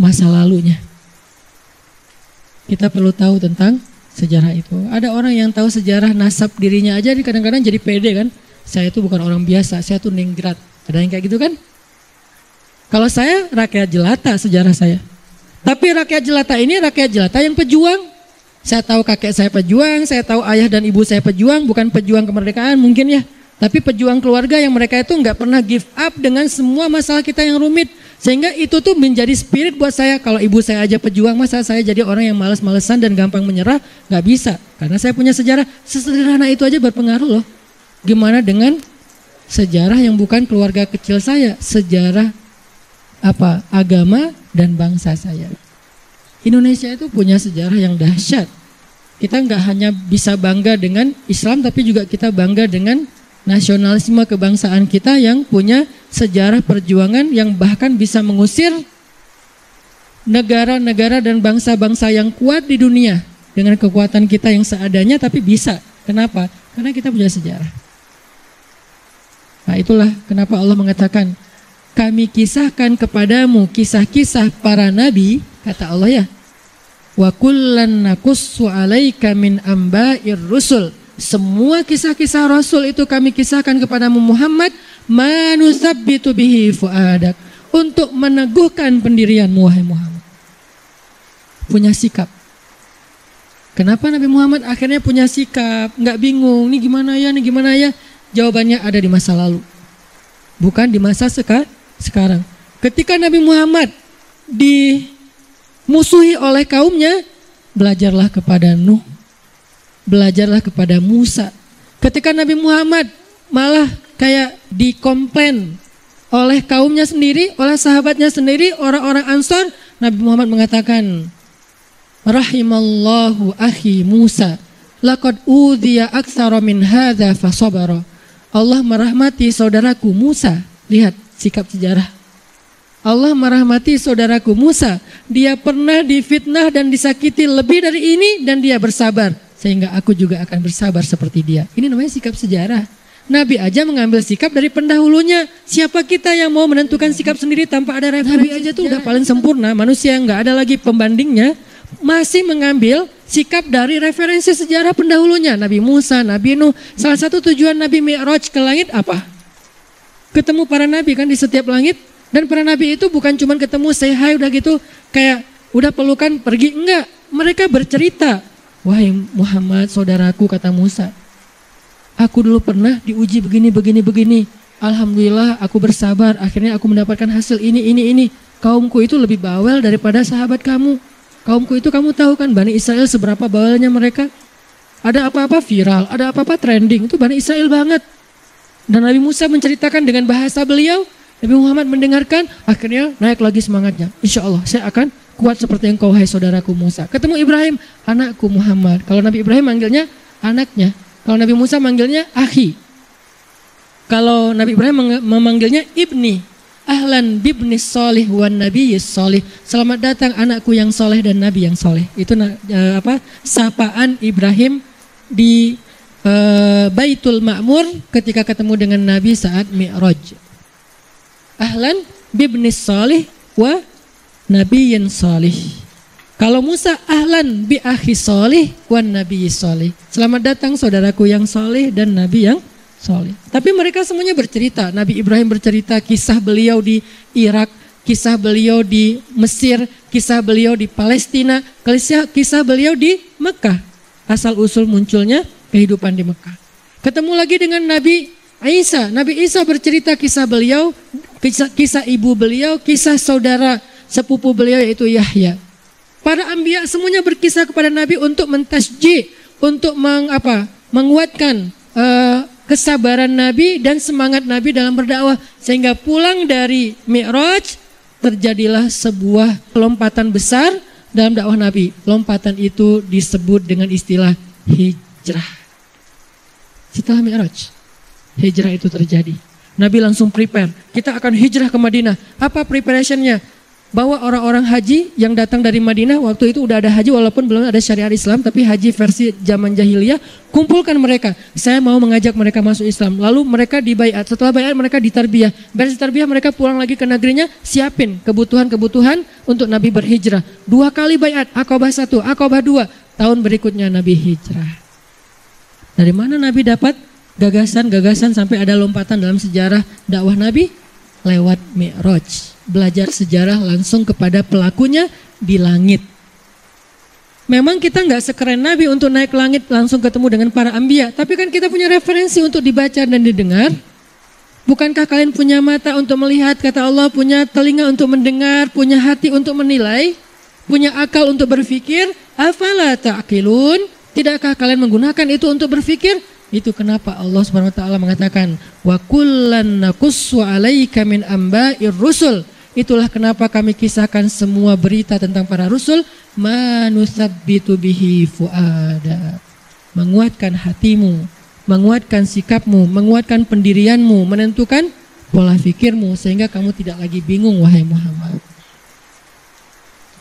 Speaker 1: masa lalunya. Kita perlu tahu tentang sejarah itu. Ada orang yang tahu sejarah nasab dirinya aja kadang-kadang jadi pede kan. Saya itu bukan orang biasa, saya tuh ningrat. Ada yang kayak gitu kan? Kalau saya rakyat jelata sejarah saya. Tapi rakyat jelata ini rakyat jelata yang pejuang. Saya tahu kakek saya pejuang, saya tahu ayah dan ibu saya pejuang, bukan pejuang kemerdekaan mungkin ya. Tapi pejuang keluarga yang mereka itu nggak pernah give up dengan semua masalah kita yang rumit. Sehingga itu tuh menjadi spirit buat saya. Kalau ibu saya aja pejuang, masa saya jadi orang yang malas-malesan dan gampang menyerah? Nggak bisa. Karena saya punya sejarah sesederhana itu aja berpengaruh loh. Gimana dengan sejarah yang bukan keluarga kecil saya, sejarah apa agama dan bangsa saya. Indonesia itu punya sejarah yang dahsyat. Kita nggak hanya bisa bangga dengan Islam, tapi juga kita bangga dengan nasionalisme kebangsaan kita yang punya sejarah perjuangan yang bahkan bisa mengusir negara-negara dan bangsa-bangsa yang kuat di dunia dengan kekuatan kita yang seadanya tapi bisa. Kenapa? Karena kita punya sejarah. Nah itulah kenapa Allah mengatakan kami kisahkan kepadamu kisah-kisah para nabi, kata Allah ya. Wa kullan naqussu 'alaika min amba'ir rusul. Semua kisah-kisah Rasul itu kami kisahkan kepadamu Muhammad manusabbitu bihi fuadak untuk meneguhkan pendirianmu wahai Muhammad. Punya sikap. Kenapa Nabi Muhammad akhirnya punya sikap, nggak bingung, ini gimana ya, ini gimana ya? Jawabannya ada di masa lalu. Bukan di masa sekarang sekarang. Ketika Nabi Muhammad dimusuhi oleh kaumnya, belajarlah kepada Nuh, belajarlah kepada Musa. Ketika Nabi Muhammad malah kayak dikomplain oleh kaumnya sendiri, oleh sahabatnya sendiri, orang-orang Ansor, Nabi Muhammad mengatakan, Rahimallahu akhi Musa, laqad udhiya aktsara min hadza fasabara. Allah merahmati saudaraku Musa. Lihat, sikap sejarah. Allah merahmati saudaraku Musa. Dia pernah difitnah dan disakiti lebih dari ini dan dia bersabar. Sehingga aku juga akan bersabar seperti dia. Ini namanya sikap sejarah. Nabi aja mengambil sikap dari pendahulunya. Siapa kita yang mau menentukan sikap sendiri tanpa ada referensi? Nabi aja tuh udah paling sempurna. Manusia yang nggak ada lagi pembandingnya. Masih mengambil sikap dari referensi sejarah pendahulunya. Nabi Musa, Nabi Nuh. Salah satu tujuan Nabi Mi'raj ke langit apa? Ketemu para nabi kan di setiap langit. Dan para nabi itu bukan cuma ketemu say hi udah gitu. Kayak udah pelukan pergi. Enggak. Mereka bercerita wahai Muhammad saudaraku kata Musa. Aku dulu pernah diuji begini begini begini. Alhamdulillah aku bersabar. Akhirnya aku mendapatkan hasil ini ini ini. Kaumku itu lebih bawel daripada sahabat kamu. Kaumku itu kamu tahu kan Bani Israel seberapa bawelnya mereka? Ada apa-apa viral ada apa-apa trending. Itu Bani Israel banget dan Nabi Musa menceritakan dengan bahasa beliau, Nabi Muhammad mendengarkan, akhirnya naik lagi semangatnya. Insya Allah saya akan kuat seperti yang kau hai saudaraku Musa. Ketemu Ibrahim, anakku Muhammad. Kalau Nabi Ibrahim manggilnya anaknya. Kalau Nabi Musa manggilnya akhi. Kalau Nabi Ibrahim memanggilnya ibni, ahlan bibni solih wan nabi solih. Selamat datang anakku yang soleh dan nabi yang soleh. Itu uh, apa? Sapaan Ibrahim di uh, Baitul Ma'mur ketika ketemu dengan Nabi saat Mi'raj. Ahlan bibni solih wa nabiyyin solih. Kalau Musa ahlan bi akhi solih wan nabi solih. Selamat datang saudaraku yang solih dan nabi yang soleh. Tapi mereka semuanya bercerita. Nabi Ibrahim bercerita kisah beliau di Irak, kisah beliau di Mesir, kisah beliau di Palestina, kisah, kisah beliau di Mekah. Asal usul munculnya kehidupan di Mekah. Ketemu lagi dengan Nabi Isa. Nabi Isa bercerita kisah beliau, kisah, kisah ibu beliau, kisah saudara sepupu beliau yaitu Yahya. Para ambia semuanya berkisah kepada Nabi untuk mentasji, untuk mengapa? menguatkan uh, kesabaran Nabi dan semangat Nabi dalam berdakwah sehingga pulang dari Mi'raj terjadilah sebuah lompatan besar dalam dakwah Nabi. Lompatan itu disebut dengan istilah hijrah. Setelah Mi'raj, hijrah itu terjadi. Nabi langsung prepare. Kita akan hijrah ke Madinah. Apa preparationnya? bahwa orang-orang haji yang datang dari Madinah. Waktu itu udah ada haji walaupun belum ada syariat Islam tapi haji versi zaman jahiliyah. Kumpulkan mereka. Saya mau mengajak mereka masuk Islam. Lalu mereka dibayat setelah bayat mereka ditarbiyah beres tarbiyah mereka pulang lagi ke negerinya. Siapin kebutuhan-kebutuhan untuk Nabi berhijrah. Dua kali bayat. Akobah satu akobah dua. Tahun berikutnya Nabi hijrah dari mana Nabi dapat gagasan-gagasan sampai ada lompatan dalam sejarah dakwah Nabi lewat Mi'raj belajar sejarah langsung kepada pelakunya di langit. Memang kita nggak sekeren Nabi untuk naik langit langsung ketemu dengan para ambia, tapi kan kita punya referensi untuk dibaca dan didengar. Bukankah kalian punya mata untuk melihat, kata Allah, punya telinga untuk mendengar, punya hati untuk menilai, punya akal untuk berpikir? Afala ta'qilun? Tidakkah kalian menggunakan itu untuk berpikir? Itu kenapa Allah Subhanahu wa taala mengatakan wa kullan 'alaika min amba'ir Itulah kenapa kami kisahkan semua berita tentang para rasul manusabbitu bihi fuada. Menguatkan hatimu, menguatkan sikapmu, menguatkan pendirianmu, menentukan pola fikirmu sehingga kamu tidak lagi bingung wahai Muhammad.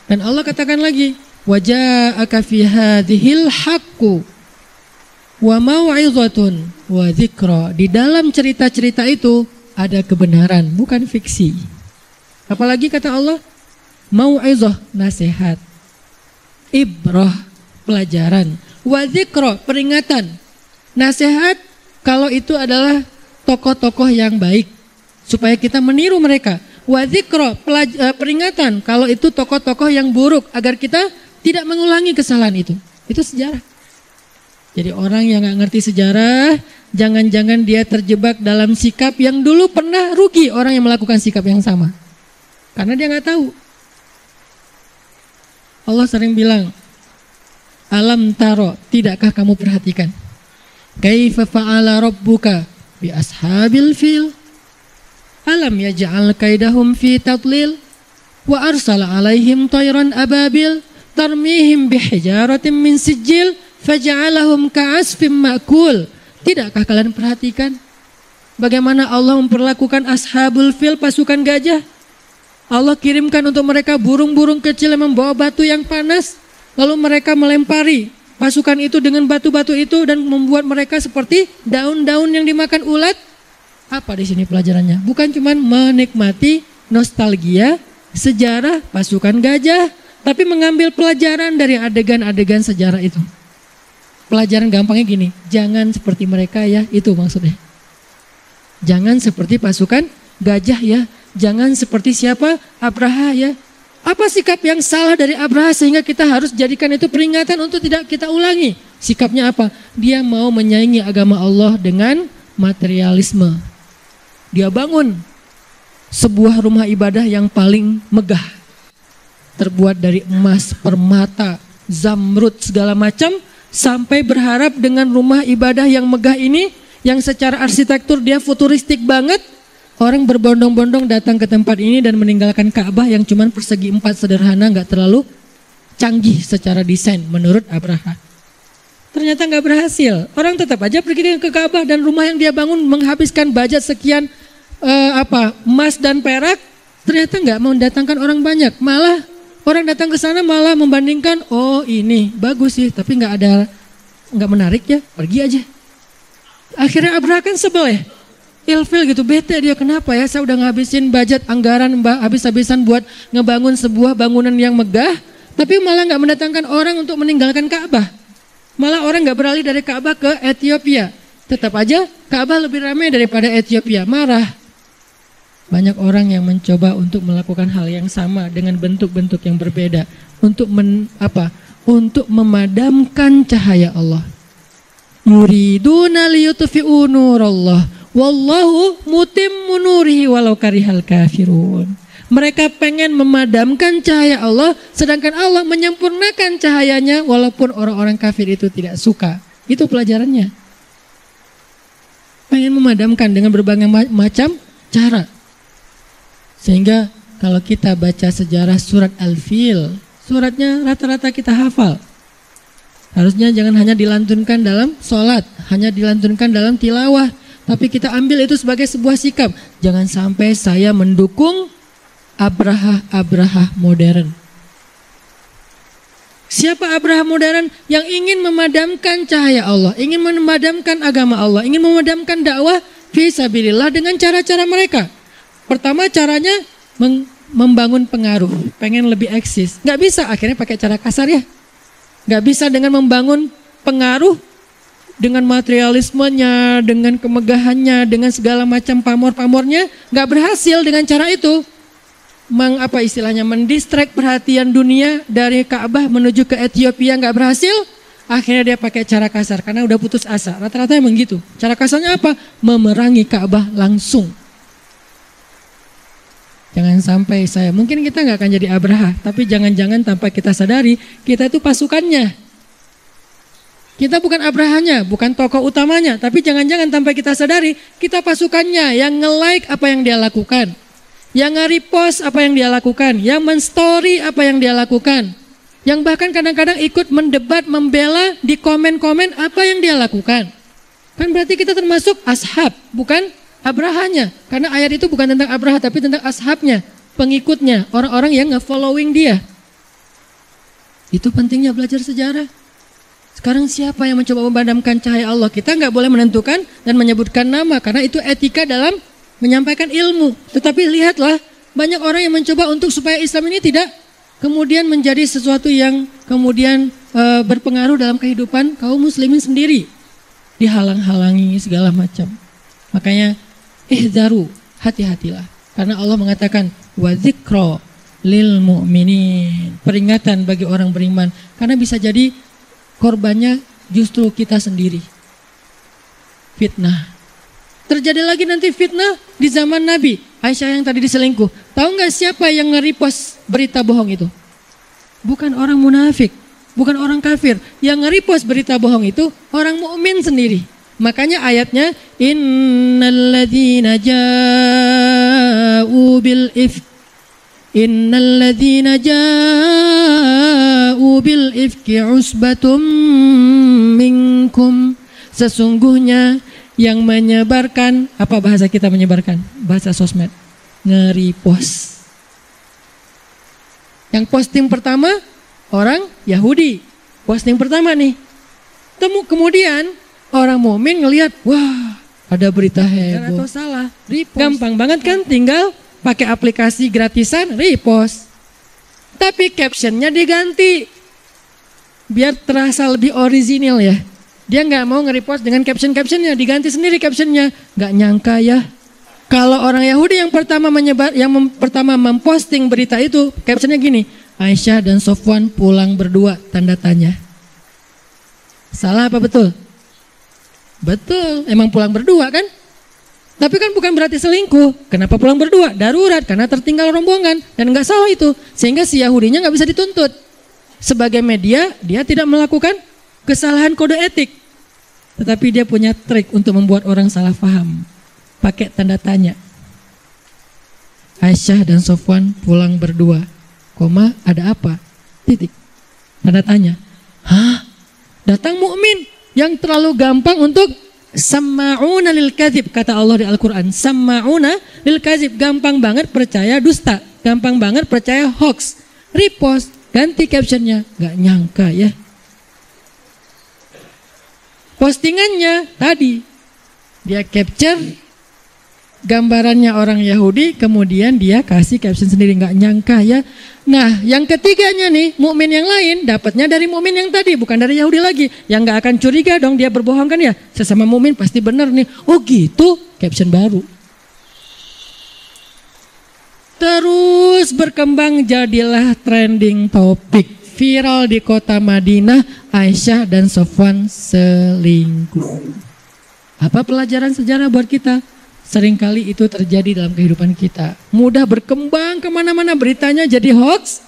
Speaker 1: Dan Allah katakan lagi, waja'aka fi hadhil haqqu wa mau'izatun wa dzikra. Di dalam cerita-cerita itu ada kebenaran, bukan fiksi. Apalagi kata Allah, mau mau'izah nasihat, ibrah pelajaran, wadzikro peringatan. Nasihat kalau itu adalah tokoh-tokoh yang baik supaya kita meniru mereka. Wadzikro eh, peringatan kalau itu tokoh-tokoh yang buruk agar kita tidak mengulangi kesalahan itu. Itu sejarah. Jadi orang yang nggak ngerti sejarah, jangan-jangan dia terjebak dalam sikap yang dulu pernah rugi orang yang melakukan sikap yang sama. Karena dia nggak tahu. Allah sering bilang, Alam taro, tidakkah kamu perhatikan? Kaifa fa'ala rabbuka bi ashabil fil? Alam yaj'al kaidahum fi tadlil? Wa arsala alaihim tayran ababil tarmihim bihijaratin min sijil faja'alahum ka'asfim ma'kul. Tidakkah kalian perhatikan bagaimana Allah memperlakukan ashabul fil pasukan gajah? Allah kirimkan untuk mereka burung-burung kecil yang membawa batu yang panas. Lalu mereka melempari pasukan itu dengan batu-batu itu dan membuat mereka seperti daun-daun yang dimakan ulat. Apa di sini pelajarannya? Bukan cuma menikmati nostalgia sejarah pasukan gajah, tapi mengambil pelajaran dari adegan-adegan sejarah itu. Pelajaran gampangnya gini, jangan seperti mereka ya, itu maksudnya. Jangan seperti pasukan gajah ya, Jangan seperti siapa? Abraha ya. Apa sikap yang salah dari Abraha sehingga kita harus jadikan itu peringatan untuk tidak kita ulangi? Sikapnya apa? Dia mau menyaingi agama Allah dengan materialisme. Dia bangun sebuah rumah ibadah yang paling megah. Terbuat dari emas, permata, zamrud segala macam sampai berharap dengan rumah ibadah yang megah ini yang secara arsitektur dia futuristik banget Orang berbondong-bondong datang ke tempat ini dan meninggalkan Ka'bah yang cuma persegi empat sederhana, nggak terlalu canggih secara desain menurut Abraha. Ternyata nggak berhasil. Orang tetap aja pergi ke Ka'bah dan rumah yang dia bangun menghabiskan budget sekian uh, apa emas dan perak. Ternyata nggak mendatangkan orang banyak. Malah orang datang ke sana malah membandingkan, oh ini bagus sih, tapi nggak ada nggak menarik ya, pergi aja. Akhirnya Abraha kan sebel ya. Ilfil gitu, bete dia kenapa ya? Saya udah ngabisin budget anggaran habis-habisan buat ngebangun sebuah bangunan yang megah, tapi malah nggak mendatangkan orang untuk meninggalkan Ka'bah. Malah orang nggak beralih dari Ka'bah ke Ethiopia. Tetap aja Ka'bah lebih ramai daripada Ethiopia. Marah. Banyak orang yang mencoba untuk melakukan hal yang sama dengan bentuk-bentuk yang berbeda untuk men, apa? Untuk memadamkan cahaya Allah. Yuriduna liyutfi'u nurallah wallahu mutimmu nurihi walau karihal kafirun. Mereka pengen memadamkan cahaya Allah, sedangkan Allah menyempurnakan cahayanya walaupun orang-orang kafir itu tidak suka. Itu pelajarannya. Pengen memadamkan dengan berbagai macam cara. Sehingga kalau kita baca sejarah surat Al-Fil, suratnya rata-rata kita hafal. Harusnya jangan hanya dilantunkan dalam sholat, hanya dilantunkan dalam tilawah. Tapi kita ambil itu sebagai sebuah sikap. Jangan sampai saya mendukung Abraha-Abraha modern. Siapa Abraha modern yang ingin memadamkan cahaya Allah, ingin memadamkan agama Allah, ingin memadamkan dakwah fisabilillah dengan cara-cara mereka. Pertama caranya membangun pengaruh, pengen lebih eksis. Gak bisa, akhirnya pakai cara kasar ya. Gak bisa dengan membangun pengaruh dengan materialismenya, dengan kemegahannya, dengan segala macam pamor-pamornya, gak berhasil dengan cara itu meng, apa istilahnya mendistract perhatian dunia dari Ka'bah menuju ke Ethiopia nggak berhasil, akhirnya dia pakai cara kasar karena udah putus asa. Rata-rata emang gitu. Cara kasarnya apa? Memerangi Ka'bah langsung. Jangan sampai saya, mungkin kita nggak akan jadi Abraha, tapi jangan-jangan tanpa kita sadari, kita itu pasukannya. Kita bukan Abrahanya, bukan tokoh utamanya, tapi jangan-jangan tanpa kita sadari, kita pasukannya yang nge-like apa yang dia lakukan yang nge-repost apa yang dia lakukan, yang men-story apa yang dia lakukan, yang bahkan kadang-kadang ikut mendebat, membela di komen-komen apa yang dia lakukan. Kan berarti kita termasuk ashab, bukan Abrahanya. Karena ayat itu bukan tentang Abraha, tapi tentang ashabnya, pengikutnya, orang-orang yang nge-following dia. Itu pentingnya belajar sejarah. Sekarang siapa yang mencoba memadamkan cahaya Allah? Kita nggak boleh menentukan dan menyebutkan nama karena itu etika dalam menyampaikan ilmu. Tetapi lihatlah banyak orang yang mencoba untuk supaya Islam ini tidak kemudian menjadi sesuatu yang kemudian e, berpengaruh dalam kehidupan kaum muslimin sendiri. Dihalang-halangi segala macam. Makanya ihzaru, hati-hatilah. Karena Allah mengatakan wa lil mu'minin. Peringatan bagi orang beriman karena bisa jadi korbannya justru kita sendiri. Fitnah Terjadi lagi nanti fitnah di zaman Nabi. Aisyah yang tadi diselingkuh. Tahu nggak siapa yang nge-repost berita bohong itu? Bukan orang munafik, bukan orang kafir. Yang nge-repost berita bohong itu orang mukmin sendiri. Makanya ayatnya innalladzina ja'u bil if innalladzina ja'u bil ifki usbatum minkum sesungguhnya yang menyebarkan apa bahasa kita menyebarkan? Bahasa sosmed. Nge-repost yang posting pertama orang Yahudi. Posting pertama nih. Temu kemudian orang mukmin ngelihat wah ada berita heboh atau salah repost. gampang banget kan tinggal pakai aplikasi gratisan repost tapi captionnya diganti biar terasa lebih original ya dia nggak mau nge-repost dengan caption-captionnya, diganti sendiri captionnya. Nggak nyangka ya. Kalau orang Yahudi yang pertama menyebar, yang mem, pertama memposting berita itu, captionnya gini, Aisyah dan Sofwan pulang berdua, tanda tanya. Salah apa betul? Betul, emang pulang berdua kan? Tapi kan bukan berarti selingkuh. Kenapa pulang berdua? Darurat, karena tertinggal rombongan. Dan nggak salah itu. Sehingga si Yahudinya nggak bisa dituntut. Sebagai media, dia tidak melakukan kesalahan kode etik. Tetapi dia punya trik untuk membuat orang salah paham. Pakai tanda tanya. Aisyah dan Sofwan pulang berdua. Koma, ada apa? Titik. Tanda tanya. Hah? Datang mukmin yang terlalu gampang untuk sama'una lil kadzib kata Allah di Al-Qur'an. Sama'una lil kadzib gampang banget percaya dusta, gampang banget percaya hoax. Repost, ganti captionnya, nggak nyangka ya. Postingannya tadi dia capture gambarannya orang Yahudi, kemudian dia kasih caption sendiri nggak nyangka ya. Nah, yang ketiganya nih, mukmin yang lain dapatnya dari mukmin yang tadi, bukan dari Yahudi lagi. Yang nggak akan curiga dong dia berbohong kan ya? Sesama mukmin pasti benar nih. Oh gitu, caption baru. Terus berkembang jadilah trending topik viral di kota Madinah, Aisyah dan Sofwan selingkuh. Apa pelajaran sejarah buat kita? Seringkali itu terjadi dalam kehidupan kita. Mudah berkembang ke mana-mana beritanya jadi hoax.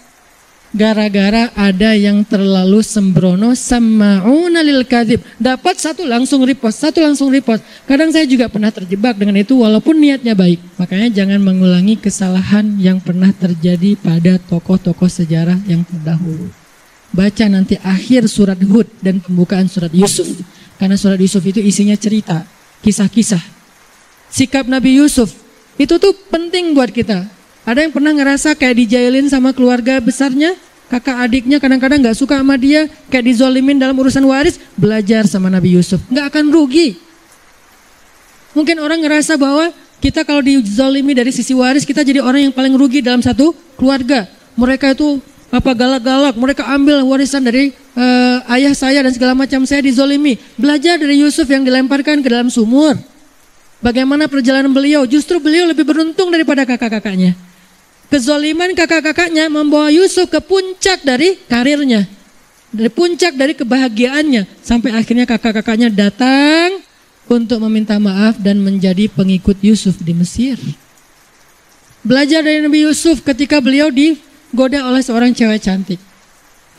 Speaker 1: Gara-gara ada yang terlalu sembrono sama'una lil kadhib. Dapat satu langsung repost, satu langsung repost. Kadang saya juga pernah terjebak dengan itu walaupun niatnya baik. Makanya jangan mengulangi kesalahan yang pernah terjadi pada tokoh-tokoh sejarah yang terdahulu. Baca nanti akhir surat Hud dan pembukaan surat Yusuf. Karena surat Yusuf itu isinya cerita, kisah-kisah sikap Nabi Yusuf itu tuh penting buat kita. Ada yang pernah ngerasa kayak dijailin sama keluarga besarnya, kakak adiknya kadang-kadang nggak suka sama dia, kayak dizolimin dalam urusan waris, belajar sama Nabi Yusuf, nggak akan rugi. Mungkin orang ngerasa bahwa kita kalau dizolimi dari sisi waris, kita jadi orang yang paling rugi dalam satu keluarga. Mereka itu apa galak-galak, mereka ambil warisan dari uh, ayah saya dan segala macam saya dizolimi. Belajar dari Yusuf yang dilemparkan ke dalam sumur. Bagaimana perjalanan beliau? Justru beliau lebih beruntung daripada kakak-kakaknya. Kezoliman kakak-kakaknya membawa Yusuf ke puncak dari karirnya. Dari puncak dari kebahagiaannya. Sampai akhirnya kakak-kakaknya datang untuk meminta maaf dan menjadi pengikut Yusuf di Mesir. Belajar dari Nabi Yusuf ketika beliau digoda oleh seorang cewek cantik.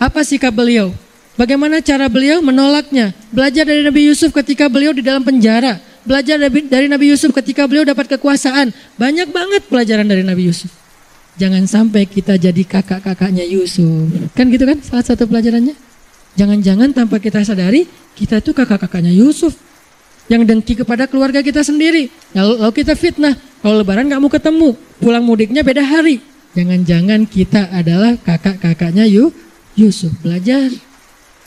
Speaker 1: Apa sikap beliau? Bagaimana cara beliau menolaknya? Belajar dari Nabi Yusuf ketika beliau di dalam penjara belajar dari Nabi Yusuf ketika beliau dapat kekuasaan. Banyak banget pelajaran dari Nabi Yusuf. Jangan sampai kita jadi kakak-kakaknya Yusuf. Kan gitu kan salah satu pelajarannya. Jangan-jangan tanpa kita sadari kita itu kakak-kakaknya Yusuf. Yang dengki kepada keluarga kita sendiri. Lalu, kita fitnah. Kalau lebaran nggak mau ketemu. Pulang mudiknya beda hari. Jangan-jangan kita adalah kakak-kakaknya Yusuf. Belajar.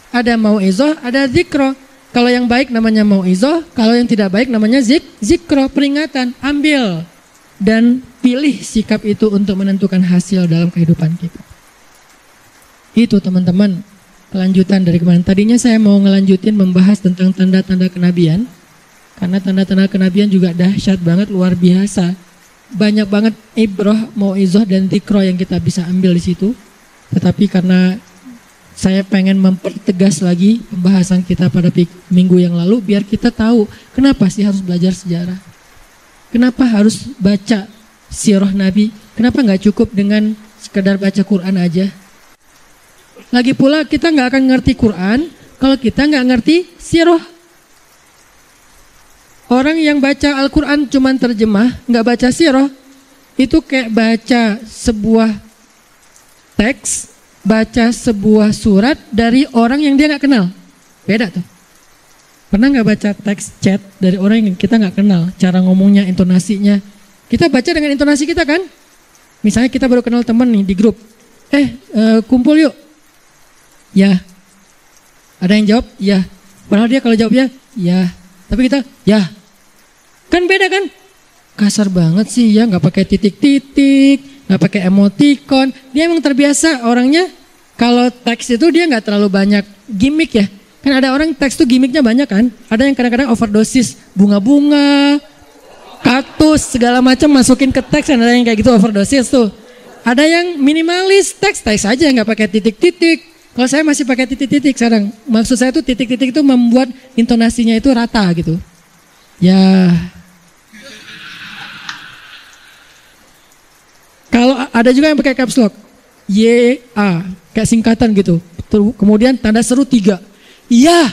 Speaker 1: Ada mau ezoh, ada zikro. Kalau yang baik namanya mau izoh, kalau yang tidak baik namanya zik, zikro, peringatan, ambil. Dan pilih sikap itu untuk menentukan hasil dalam kehidupan kita. Itu teman-teman, kelanjutan dari kemarin. Tadinya saya mau ngelanjutin membahas tentang tanda-tanda kenabian. Karena tanda-tanda kenabian juga dahsyat banget, luar biasa. Banyak banget ibroh, mau izoh, dan zikro yang kita bisa ambil di situ. Tetapi karena saya pengen mempertegas lagi pembahasan kita pada minggu yang lalu biar kita tahu kenapa sih harus belajar sejarah. Kenapa harus baca sirah Nabi? Kenapa nggak cukup dengan sekedar baca Quran aja? Lagi pula kita nggak akan ngerti Quran kalau kita nggak ngerti sirah. Orang yang baca Al-Quran cuma terjemah, nggak baca sirah, itu kayak baca sebuah teks baca sebuah surat dari orang yang dia nggak kenal. Beda tuh. Pernah nggak baca teks chat dari orang yang kita nggak kenal, cara ngomongnya, intonasinya. Kita baca dengan intonasi kita kan? Misalnya kita baru kenal teman nih di grup. Eh, uh, kumpul yuk. Ya. Ada yang jawab? Ya. Padahal dia kalau jawabnya, ya. Tapi kita, ya. Kan beda kan? Kasar banget sih ya, nggak pakai titik-titik, nggak pakai emoticon. Dia emang terbiasa orangnya kalau teks itu dia nggak terlalu banyak gimmick ya. Kan ada orang teks tuh gimmicknya banyak kan. Ada yang kadang-kadang overdosis bunga-bunga, kaktus segala macam masukin ke teks. Ada yang kayak gitu overdosis tuh. Ada yang minimalis teks teks aja nggak pakai titik-titik. Kalau saya masih pakai titik-titik sekarang. Maksud saya tuh titik-titik itu membuat intonasinya itu rata gitu. Ya Kalau ada juga yang pakai caps lock, Y A kayak singkatan gitu. Kemudian tanda seru tiga, iya,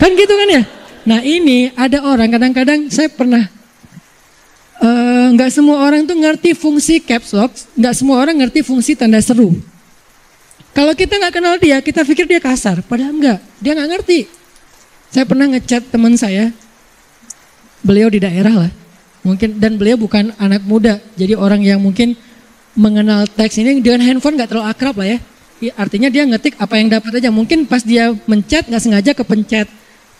Speaker 1: kan gitu kan ya. Nah ini ada orang kadang-kadang saya pernah eh, nggak uh, semua orang tuh ngerti fungsi caps lock, nggak semua orang ngerti fungsi tanda seru. Kalau kita nggak kenal dia, kita pikir dia kasar, padahal enggak, dia nggak ngerti. Saya pernah ngechat teman saya, beliau di daerah lah, mungkin dan beliau bukan anak muda, jadi orang yang mungkin mengenal teks ini dengan handphone nggak terlalu akrab lah ya. Artinya dia ngetik apa yang dapat aja. Mungkin pas dia mencet nggak sengaja kepencet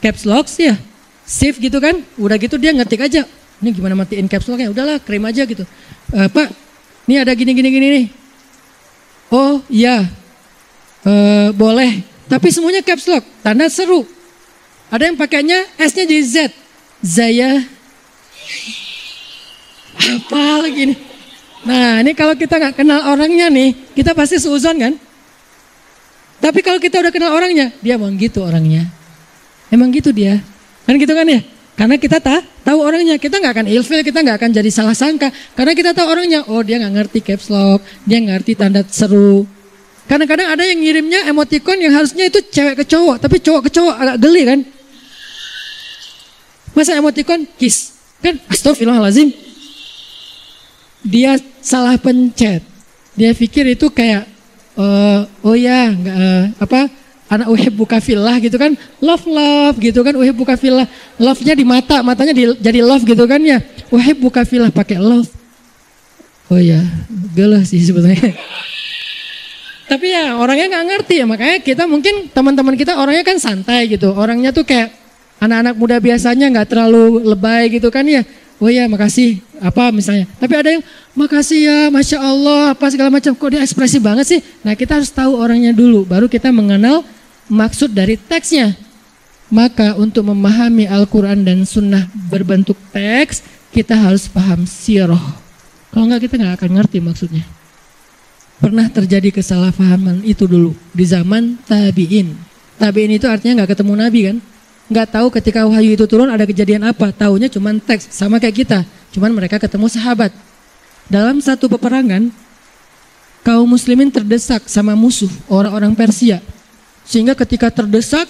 Speaker 1: caps lock ya, save gitu kan. Udah gitu dia ngetik aja. Ini gimana matiin caps locknya? Udahlah, krim aja gitu. E, Pak, ini ada gini gini gini nih. Oh iya, e, boleh. Tapi semuanya caps lock, tanda seru. Ada yang pakainya S-nya jadi Z. Zaya. Apa lagi nih? Nah ini kalau kita nggak kenal orangnya nih, kita pasti seuzon kan? Tapi kalau kita udah kenal orangnya, dia emang gitu orangnya. Emang gitu dia. Kan gitu kan ya? Karena kita tak tahu orangnya, kita nggak akan ilfil, kita nggak akan jadi salah sangka. Karena kita tahu orangnya, oh dia nggak ngerti caps lock, dia ngerti tanda seru. Kadang-kadang ada yang ngirimnya emoticon yang harusnya itu cewek ke cowok, tapi cowok ke cowok agak geli kan? Masa emoticon kiss? Kan astagfirullahaladzim. Dia salah pencet. Dia pikir itu kayak uh, oh ya nggak uh, apa anak buka kafillah gitu kan. Love love gitu kan buka kafillah love-nya di mata matanya di, jadi love gitu kan ya. Buka kafillah pakai love. Oh ya gelas sih sebetulnya tapi ya orangnya nggak ngerti ya. Makanya kita mungkin teman-teman kita orangnya kan santai gitu. Orangnya tuh kayak anak-anak muda biasanya nggak terlalu lebay gitu kan ya oh ya makasih. Apa misalnya? Tapi ada yang makasih ya masya Allah apa segala macam. Kok dia ekspresi banget sih? Nah kita harus tahu orangnya dulu baru kita mengenal maksud dari teksnya. Maka untuk memahami Al-Quran dan Sunnah berbentuk teks kita harus paham siroh kalau nggak kita nggak akan ngerti maksudnya. Pernah terjadi kesalahpahaman itu dulu di zaman tabiin. Tabiin itu artinya nggak ketemu nabi kan nggak tahu ketika wahyu itu turun ada kejadian apa. Taunya cuma teks, sama kayak kita. Cuman mereka ketemu sahabat. Dalam satu peperangan, kaum muslimin terdesak sama musuh, orang-orang Persia. Sehingga ketika terdesak,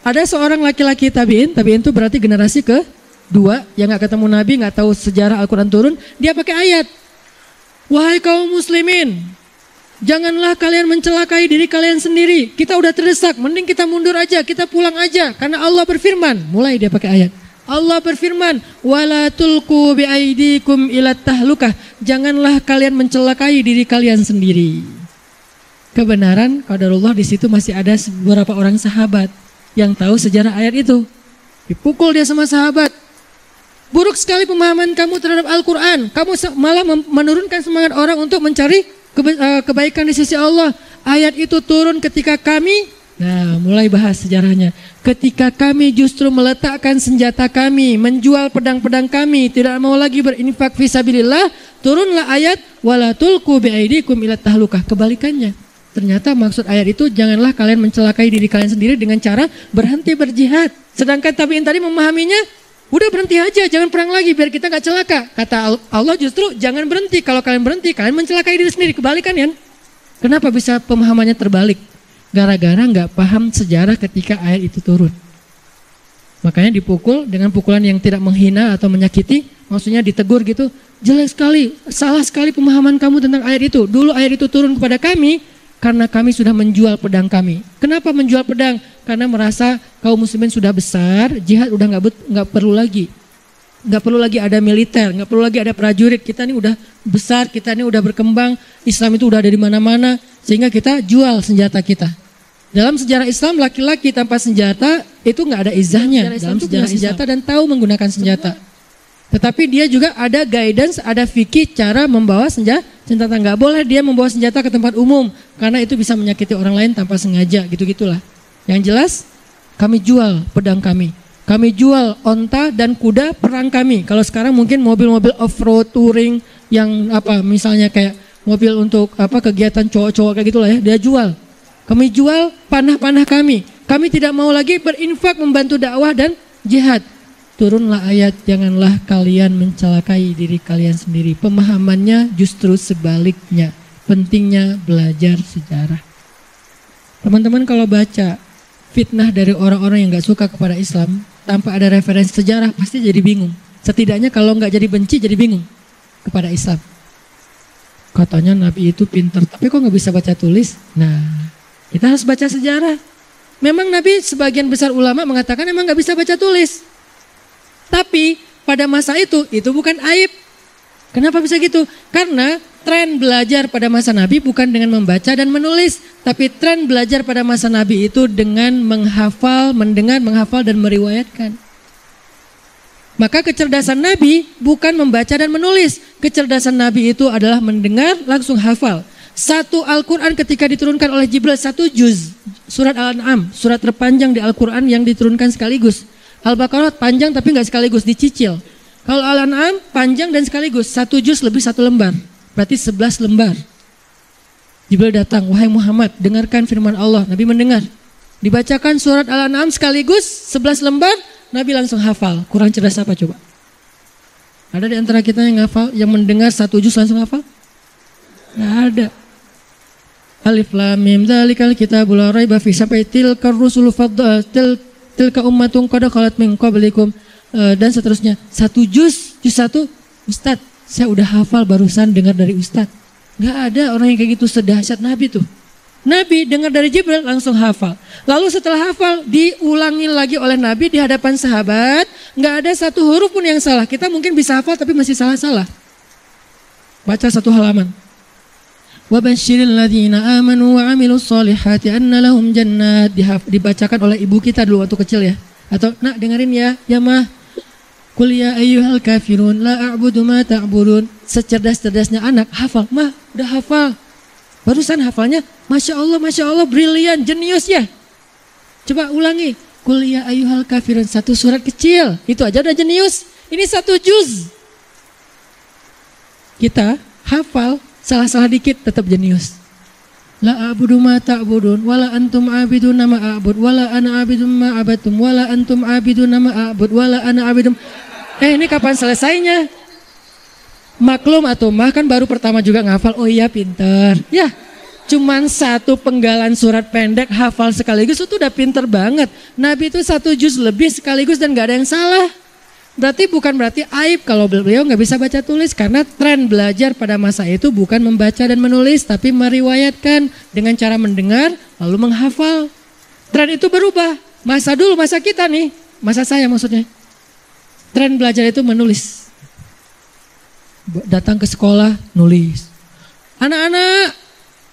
Speaker 1: ada seorang laki-laki tabiin, tabiin itu berarti generasi ke dua yang nggak ketemu Nabi, nggak tahu sejarah Al-Quran turun, dia pakai ayat. Wahai kaum muslimin, Janganlah kalian mencelakai diri kalian sendiri. Kita udah terdesak, mending kita mundur aja, kita pulang aja. Karena Allah berfirman, mulai dia pakai ayat. Allah berfirman, "Wala biaidikum ila tahlukah." Janganlah kalian mencelakai diri kalian sendiri. Kebenaran qadarullah di situ masih ada beberapa orang sahabat yang tahu sejarah ayat itu. Dipukul dia sama sahabat. Buruk sekali pemahaman kamu terhadap Al-Quran. Kamu malah menurunkan semangat orang untuk mencari kebaikan di sisi Allah. Ayat itu turun ketika kami Nah, mulai bahas sejarahnya. Ketika kami justru meletakkan senjata kami, menjual pedang-pedang kami, tidak mau lagi berinfak fisabilillah, turunlah ayat wala tulku biaidikum tahlukah. Kebalikannya. Ternyata maksud ayat itu janganlah kalian mencelakai diri kalian sendiri dengan cara berhenti berjihad. Sedangkan tabiin tadi memahaminya Udah berhenti aja, jangan perang lagi biar kita nggak celaka. Kata Allah justru jangan berhenti. Kalau kalian berhenti, kalian mencelakai diri sendiri. Kebalikan ya. Kenapa bisa pemahamannya terbalik? Gara-gara nggak paham sejarah ketika ayat itu turun. Makanya dipukul dengan pukulan yang tidak menghina atau menyakiti, maksudnya ditegur gitu. Jelek sekali, salah sekali pemahaman kamu tentang ayat itu. Dulu ayat itu turun kepada kami, karena kami sudah menjual pedang kami. Kenapa menjual pedang? Karena merasa kaum muslimin sudah besar, jihad udah nggak nggak perlu lagi, nggak perlu lagi ada militer, nggak perlu lagi ada prajurit. Kita ini udah besar, kita ini udah berkembang, Islam itu udah ada di mana-mana, sehingga kita jual senjata kita. Dalam sejarah Islam laki-laki tanpa senjata itu nggak ada izahnya dalam sejarah senjata dan tahu menggunakan senjata. Tetapi dia juga ada guidance, ada fikih cara membawa senjata. Senjata nggak boleh dia membawa senjata ke tempat umum karena itu bisa menyakiti orang lain tanpa sengaja, gitu-gitulah. Yang jelas kami jual pedang kami. Kami jual onta dan kuda perang kami. Kalau sekarang mungkin mobil-mobil off-road touring yang apa misalnya kayak mobil untuk apa kegiatan cowok-cowok kayak gitulah ya, dia jual. Kami jual panah-panah kami. Kami tidak mau lagi berinfak membantu dakwah dan jihad turunlah ayat janganlah kalian mencelakai diri kalian sendiri. Pemahamannya justru sebaliknya. Pentingnya belajar sejarah. Teman-teman kalau baca fitnah dari orang-orang yang gak suka kepada Islam tanpa ada referensi sejarah pasti jadi bingung. Setidaknya kalau nggak jadi benci jadi bingung kepada Islam. Katanya Nabi itu pintar, tapi kok nggak bisa baca tulis? Nah, kita harus baca sejarah. memang Nabi sebagian besar ulama mengatakan memang nggak bisa baca tulis. Tapi pada masa itu itu bukan aib. Kenapa bisa gitu? Karena tren belajar pada masa Nabi bukan dengan membaca dan menulis, tapi tren belajar pada masa Nabi itu dengan menghafal, mendengar, menghafal dan meriwayatkan. Maka kecerdasan Nabi bukan membaca dan menulis. Kecerdasan Nabi itu adalah mendengar langsung hafal. Satu Al-Quran ketika diturunkan oleh Jibril satu juz. Surat Al-An'am, surat terpanjang di Al-Quran yang diturunkan sekaligus. Al-Baqarah panjang tapi nggak sekaligus, dicicil. Kalau Al-An'am panjang dan sekaligus, satu juz lebih satu lembar. Berarti sebelas lembar. Jibril datang, wahai Muhammad, dengarkan firman Allah. Nabi mendengar. Dibacakan surat Al-An'am sekaligus sebelas lembar, Nabi langsung hafal. Kurang cerdas apa coba? Ada di antara kita yang hafal, yang mendengar satu juz langsung hafal? Nggak ada. Alif lam mim dzalikal kitabul raiba fi sampai tilkar rusul faddal til tilka ummatun qad khalat min qablikum uh, dan seterusnya. Satu juz, juz satu, Ustaz, saya udah hafal barusan dengar dari Ustaz. Nggak ada orang yang kayak gitu sedahsyat Nabi tuh. Nabi dengar dari Jibril langsung hafal. Lalu setelah hafal diulangi lagi oleh Nabi di hadapan sahabat. Nggak ada satu huruf pun yang salah. Kita mungkin bisa hafal tapi masih salah-salah. Baca satu halaman. Ladhina amanu wa amilu salihati anna lahum jannat. Dibacakan oleh ibu kita dulu waktu kecil ya. Atau nak dengerin ya, ya mah. Kuliah ya ayyuhal kafirun la a'budu ma ta'budun. Secerdas-cerdasnya anak hafal. Mah, udah hafal Barusan hafalnya, Masya Allah, Masya Allah, brilian, jenius ya. Coba ulangi. Kuliah ayuhal kafiran, satu surat kecil. Itu aja udah jenius. Ini satu juz. Kita hafal, salah-salah dikit tetap jenius. La abudu ma ta'budun, wala antum abidun nama abud, wala ana abidun ma abadtum, wala antum abidun nama abud, wala ana abidun. Eh ini kapan selesainya? Maklum atau mah kan baru pertama juga ngafal, oh iya pinter. Ya, cuman satu penggalan surat pendek hafal sekaligus itu udah pinter banget. Nabi itu satu juz lebih sekaligus dan gak ada yang salah. Berarti bukan berarti aib kalau beliau nggak bisa baca tulis karena tren belajar pada masa itu bukan membaca dan menulis tapi meriwayatkan dengan cara mendengar lalu menghafal. Tren itu berubah. Masa dulu, masa kita nih, masa saya maksudnya. Tren belajar itu menulis datang ke sekolah nulis. Anak-anak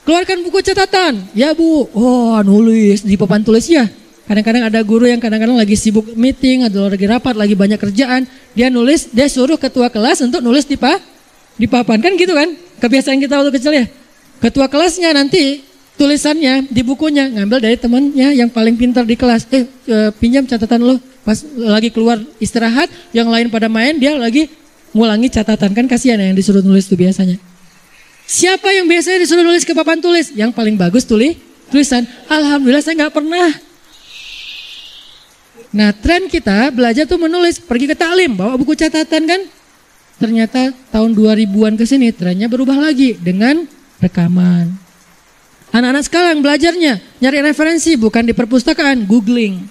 Speaker 1: keluarkan buku catatan. Ya bu, oh nulis di papan tulis ya. Kadang-kadang ada guru yang kadang-kadang lagi sibuk meeting atau lagi rapat, lagi banyak kerjaan. Dia nulis, dia suruh ketua kelas untuk nulis di, pa, di papan. Kan gitu kan? Kebiasaan kita waktu kecil ya. Ketua kelasnya nanti tulisannya di bukunya ngambil dari temannya yang paling pintar di kelas. Eh, eh pinjam catatan lo pas lagi keluar istirahat, yang lain pada main, dia lagi ngulangi catatan kan kasihan yang disuruh nulis tuh biasanya. Siapa yang biasanya disuruh nulis ke papan tulis? Yang paling bagus tulis tulisan. Alhamdulillah saya nggak pernah. Nah tren kita belajar tuh menulis, pergi ke taklim, bawa buku catatan kan. Ternyata tahun 2000-an ke sini trennya berubah lagi dengan rekaman. Anak-anak sekarang belajarnya nyari referensi bukan di perpustakaan, googling,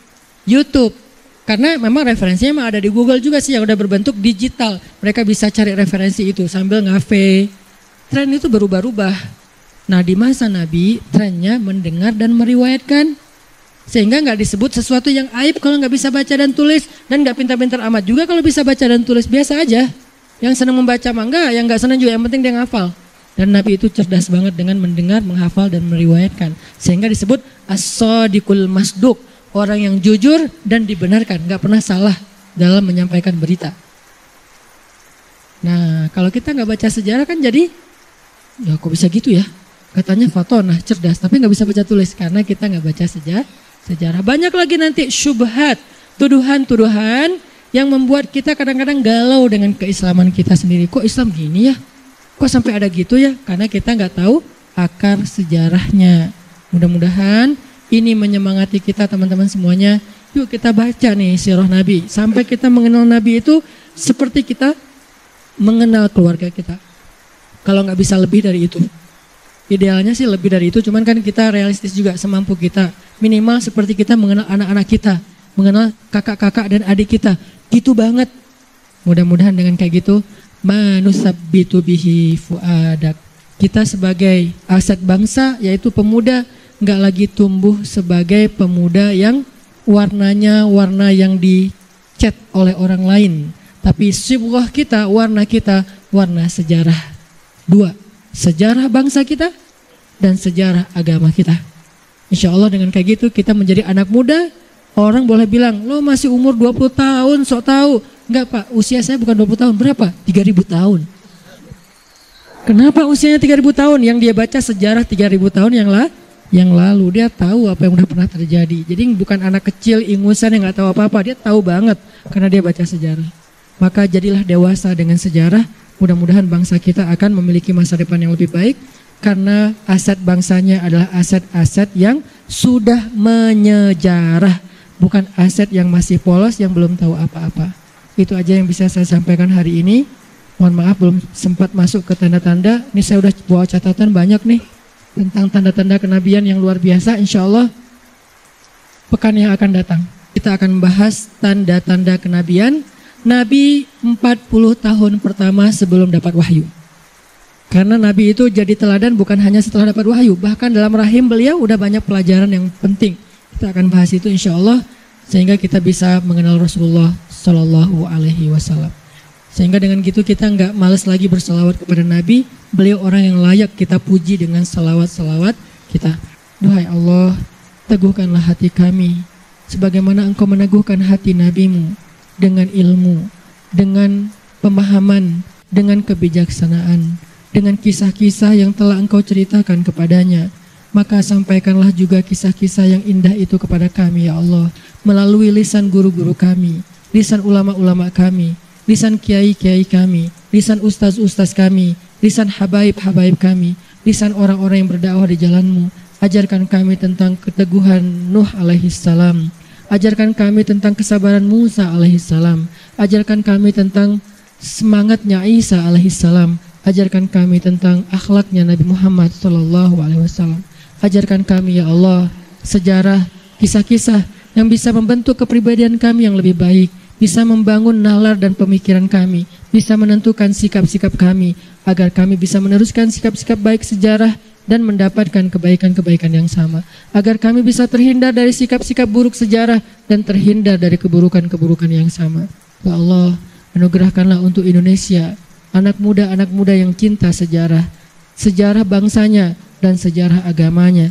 Speaker 1: YouTube, karena memang referensinya memang ada di Google juga sih yang udah berbentuk digital. Mereka bisa cari referensi itu sambil ngafe. Tren itu berubah-ubah. Nah di masa Nabi trennya mendengar dan meriwayatkan. Sehingga nggak disebut sesuatu yang aib kalau nggak bisa baca dan tulis. Dan nggak pintar-pintar amat juga kalau bisa baca dan tulis. Biasa aja. Yang senang membaca mangga, yang nggak senang juga. Yang penting dia ngafal. Dan Nabi itu cerdas banget dengan mendengar, menghafal, dan meriwayatkan. Sehingga disebut as-sadiqul masduk orang yang jujur dan dibenarkan, nggak pernah salah dalam menyampaikan berita. Nah, kalau kita nggak baca sejarah kan jadi, ya kok bisa gitu ya? Katanya Fatonah cerdas, tapi nggak bisa baca tulis karena kita nggak baca sejarah. Sejarah banyak lagi nanti syubhat, tuduhan-tuduhan yang membuat kita kadang-kadang galau dengan keislaman kita sendiri. Kok Islam gini ya? Kok sampai ada gitu ya? Karena kita nggak tahu akar sejarahnya. Mudah-mudahan ini menyemangati kita teman-teman semuanya. Yuk kita baca nih sirah Nabi. Sampai kita mengenal Nabi itu seperti kita mengenal keluarga kita. Kalau nggak bisa lebih dari itu. Idealnya sih lebih dari itu, cuman kan kita realistis juga semampu kita. Minimal seperti kita mengenal anak-anak kita, mengenal kakak-kakak dan adik kita. Gitu banget. Mudah-mudahan dengan kayak gitu, manusabitu bihi fuadak. Kita sebagai aset bangsa, yaitu pemuda, nggak lagi tumbuh sebagai pemuda yang warnanya warna yang dicat oleh orang lain. Tapi sibwah kita, warna kita, warna sejarah. Dua, sejarah bangsa kita dan sejarah agama kita. Insya Allah dengan kayak gitu kita menjadi anak muda. Orang boleh bilang, lo masih umur 20 tahun, sok tahu. Enggak pak, usia saya bukan 20 tahun, berapa? 3000 tahun. Kenapa usianya 3000 tahun? Yang dia baca sejarah 3000 tahun yang lah yang lalu dia tahu apa yang udah pernah terjadi. Jadi bukan anak kecil ingusan yang nggak tahu apa-apa, dia tahu banget karena dia baca sejarah. Maka jadilah dewasa dengan sejarah. Mudah-mudahan bangsa kita akan memiliki masa depan yang lebih baik karena aset bangsanya adalah aset-aset yang sudah menyejarah, bukan aset yang masih polos yang belum tahu apa-apa. Itu aja yang bisa saya sampaikan hari ini. Mohon maaf belum sempat masuk ke tanda-tanda. Ini saya udah bawa catatan banyak nih tentang tanda-tanda kenabian yang luar biasa. Insya Allah pekan yang akan datang kita akan membahas tanda-tanda kenabian Nabi 40 tahun pertama sebelum dapat wahyu. Karena Nabi itu jadi teladan bukan hanya setelah dapat wahyu, bahkan dalam rahim beliau udah banyak pelajaran yang penting. Kita akan bahas itu insya Allah sehingga kita bisa mengenal Rasulullah Shallallahu Alaihi Wasallam. Sehingga dengan gitu kita nggak males lagi berselawat kepada Nabi. Beliau orang yang layak kita puji dengan salawat-salawat kita. Duhai Allah, teguhkanlah hati kami. Sebagaimana engkau meneguhkan hati nabimu dengan ilmu, dengan pemahaman, dengan kebijaksanaan, dengan kisah-kisah yang telah engkau ceritakan kepadanya. Maka sampaikanlah juga kisah-kisah yang indah itu kepada kami ya Allah. Melalui lisan guru-guru kami, lisan ulama-ulama kami, lisan kiai-kiai kami, lisan ustaz-ustaz kami, lisan habaib-habaib kami, lisan orang-orang yang berdakwah di jalanmu. Ajarkan kami tentang keteguhan Nuh alaihi salam. Ajarkan kami tentang kesabaran Musa alaihi salam. Ajarkan kami tentang semangatnya Isa alaihi salam. Ajarkan kami tentang akhlaknya Nabi Muhammad sallallahu alaihi wasallam. Ajarkan kami ya Allah sejarah, kisah-kisah yang bisa membentuk kepribadian kami yang lebih baik bisa membangun nalar dan pemikiran kami, bisa menentukan sikap-sikap kami, agar kami bisa meneruskan sikap-sikap baik sejarah dan mendapatkan kebaikan-kebaikan yang sama, agar kami bisa terhindar dari sikap-sikap buruk sejarah dan terhindar dari keburukan-keburukan yang sama. Ya Allah, anugerahkanlah untuk Indonesia anak muda-anak muda yang cinta sejarah, sejarah bangsanya dan sejarah agamanya,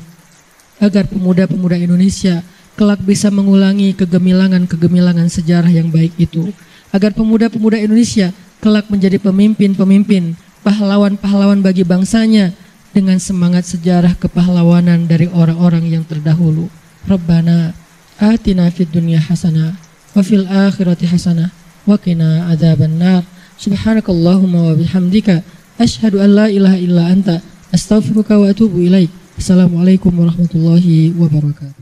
Speaker 1: agar pemuda-pemuda Indonesia kelak bisa mengulangi kegemilangan-kegemilangan sejarah yang baik itu. Agar pemuda-pemuda Indonesia kelak menjadi pemimpin-pemimpin, pahlawan-pahlawan bagi bangsanya dengan semangat sejarah kepahlawanan dari orang-orang yang terdahulu. Rabbana atina fid dunya hasanah wa fil akhirati hasanah wa qina adzabannar. Subhanakallahumma wa bihamdika asyhadu an la ilaha illa anta astaghfiruka wa atubu ilaik. Assalamualaikum warahmatullahi wabarakatuh.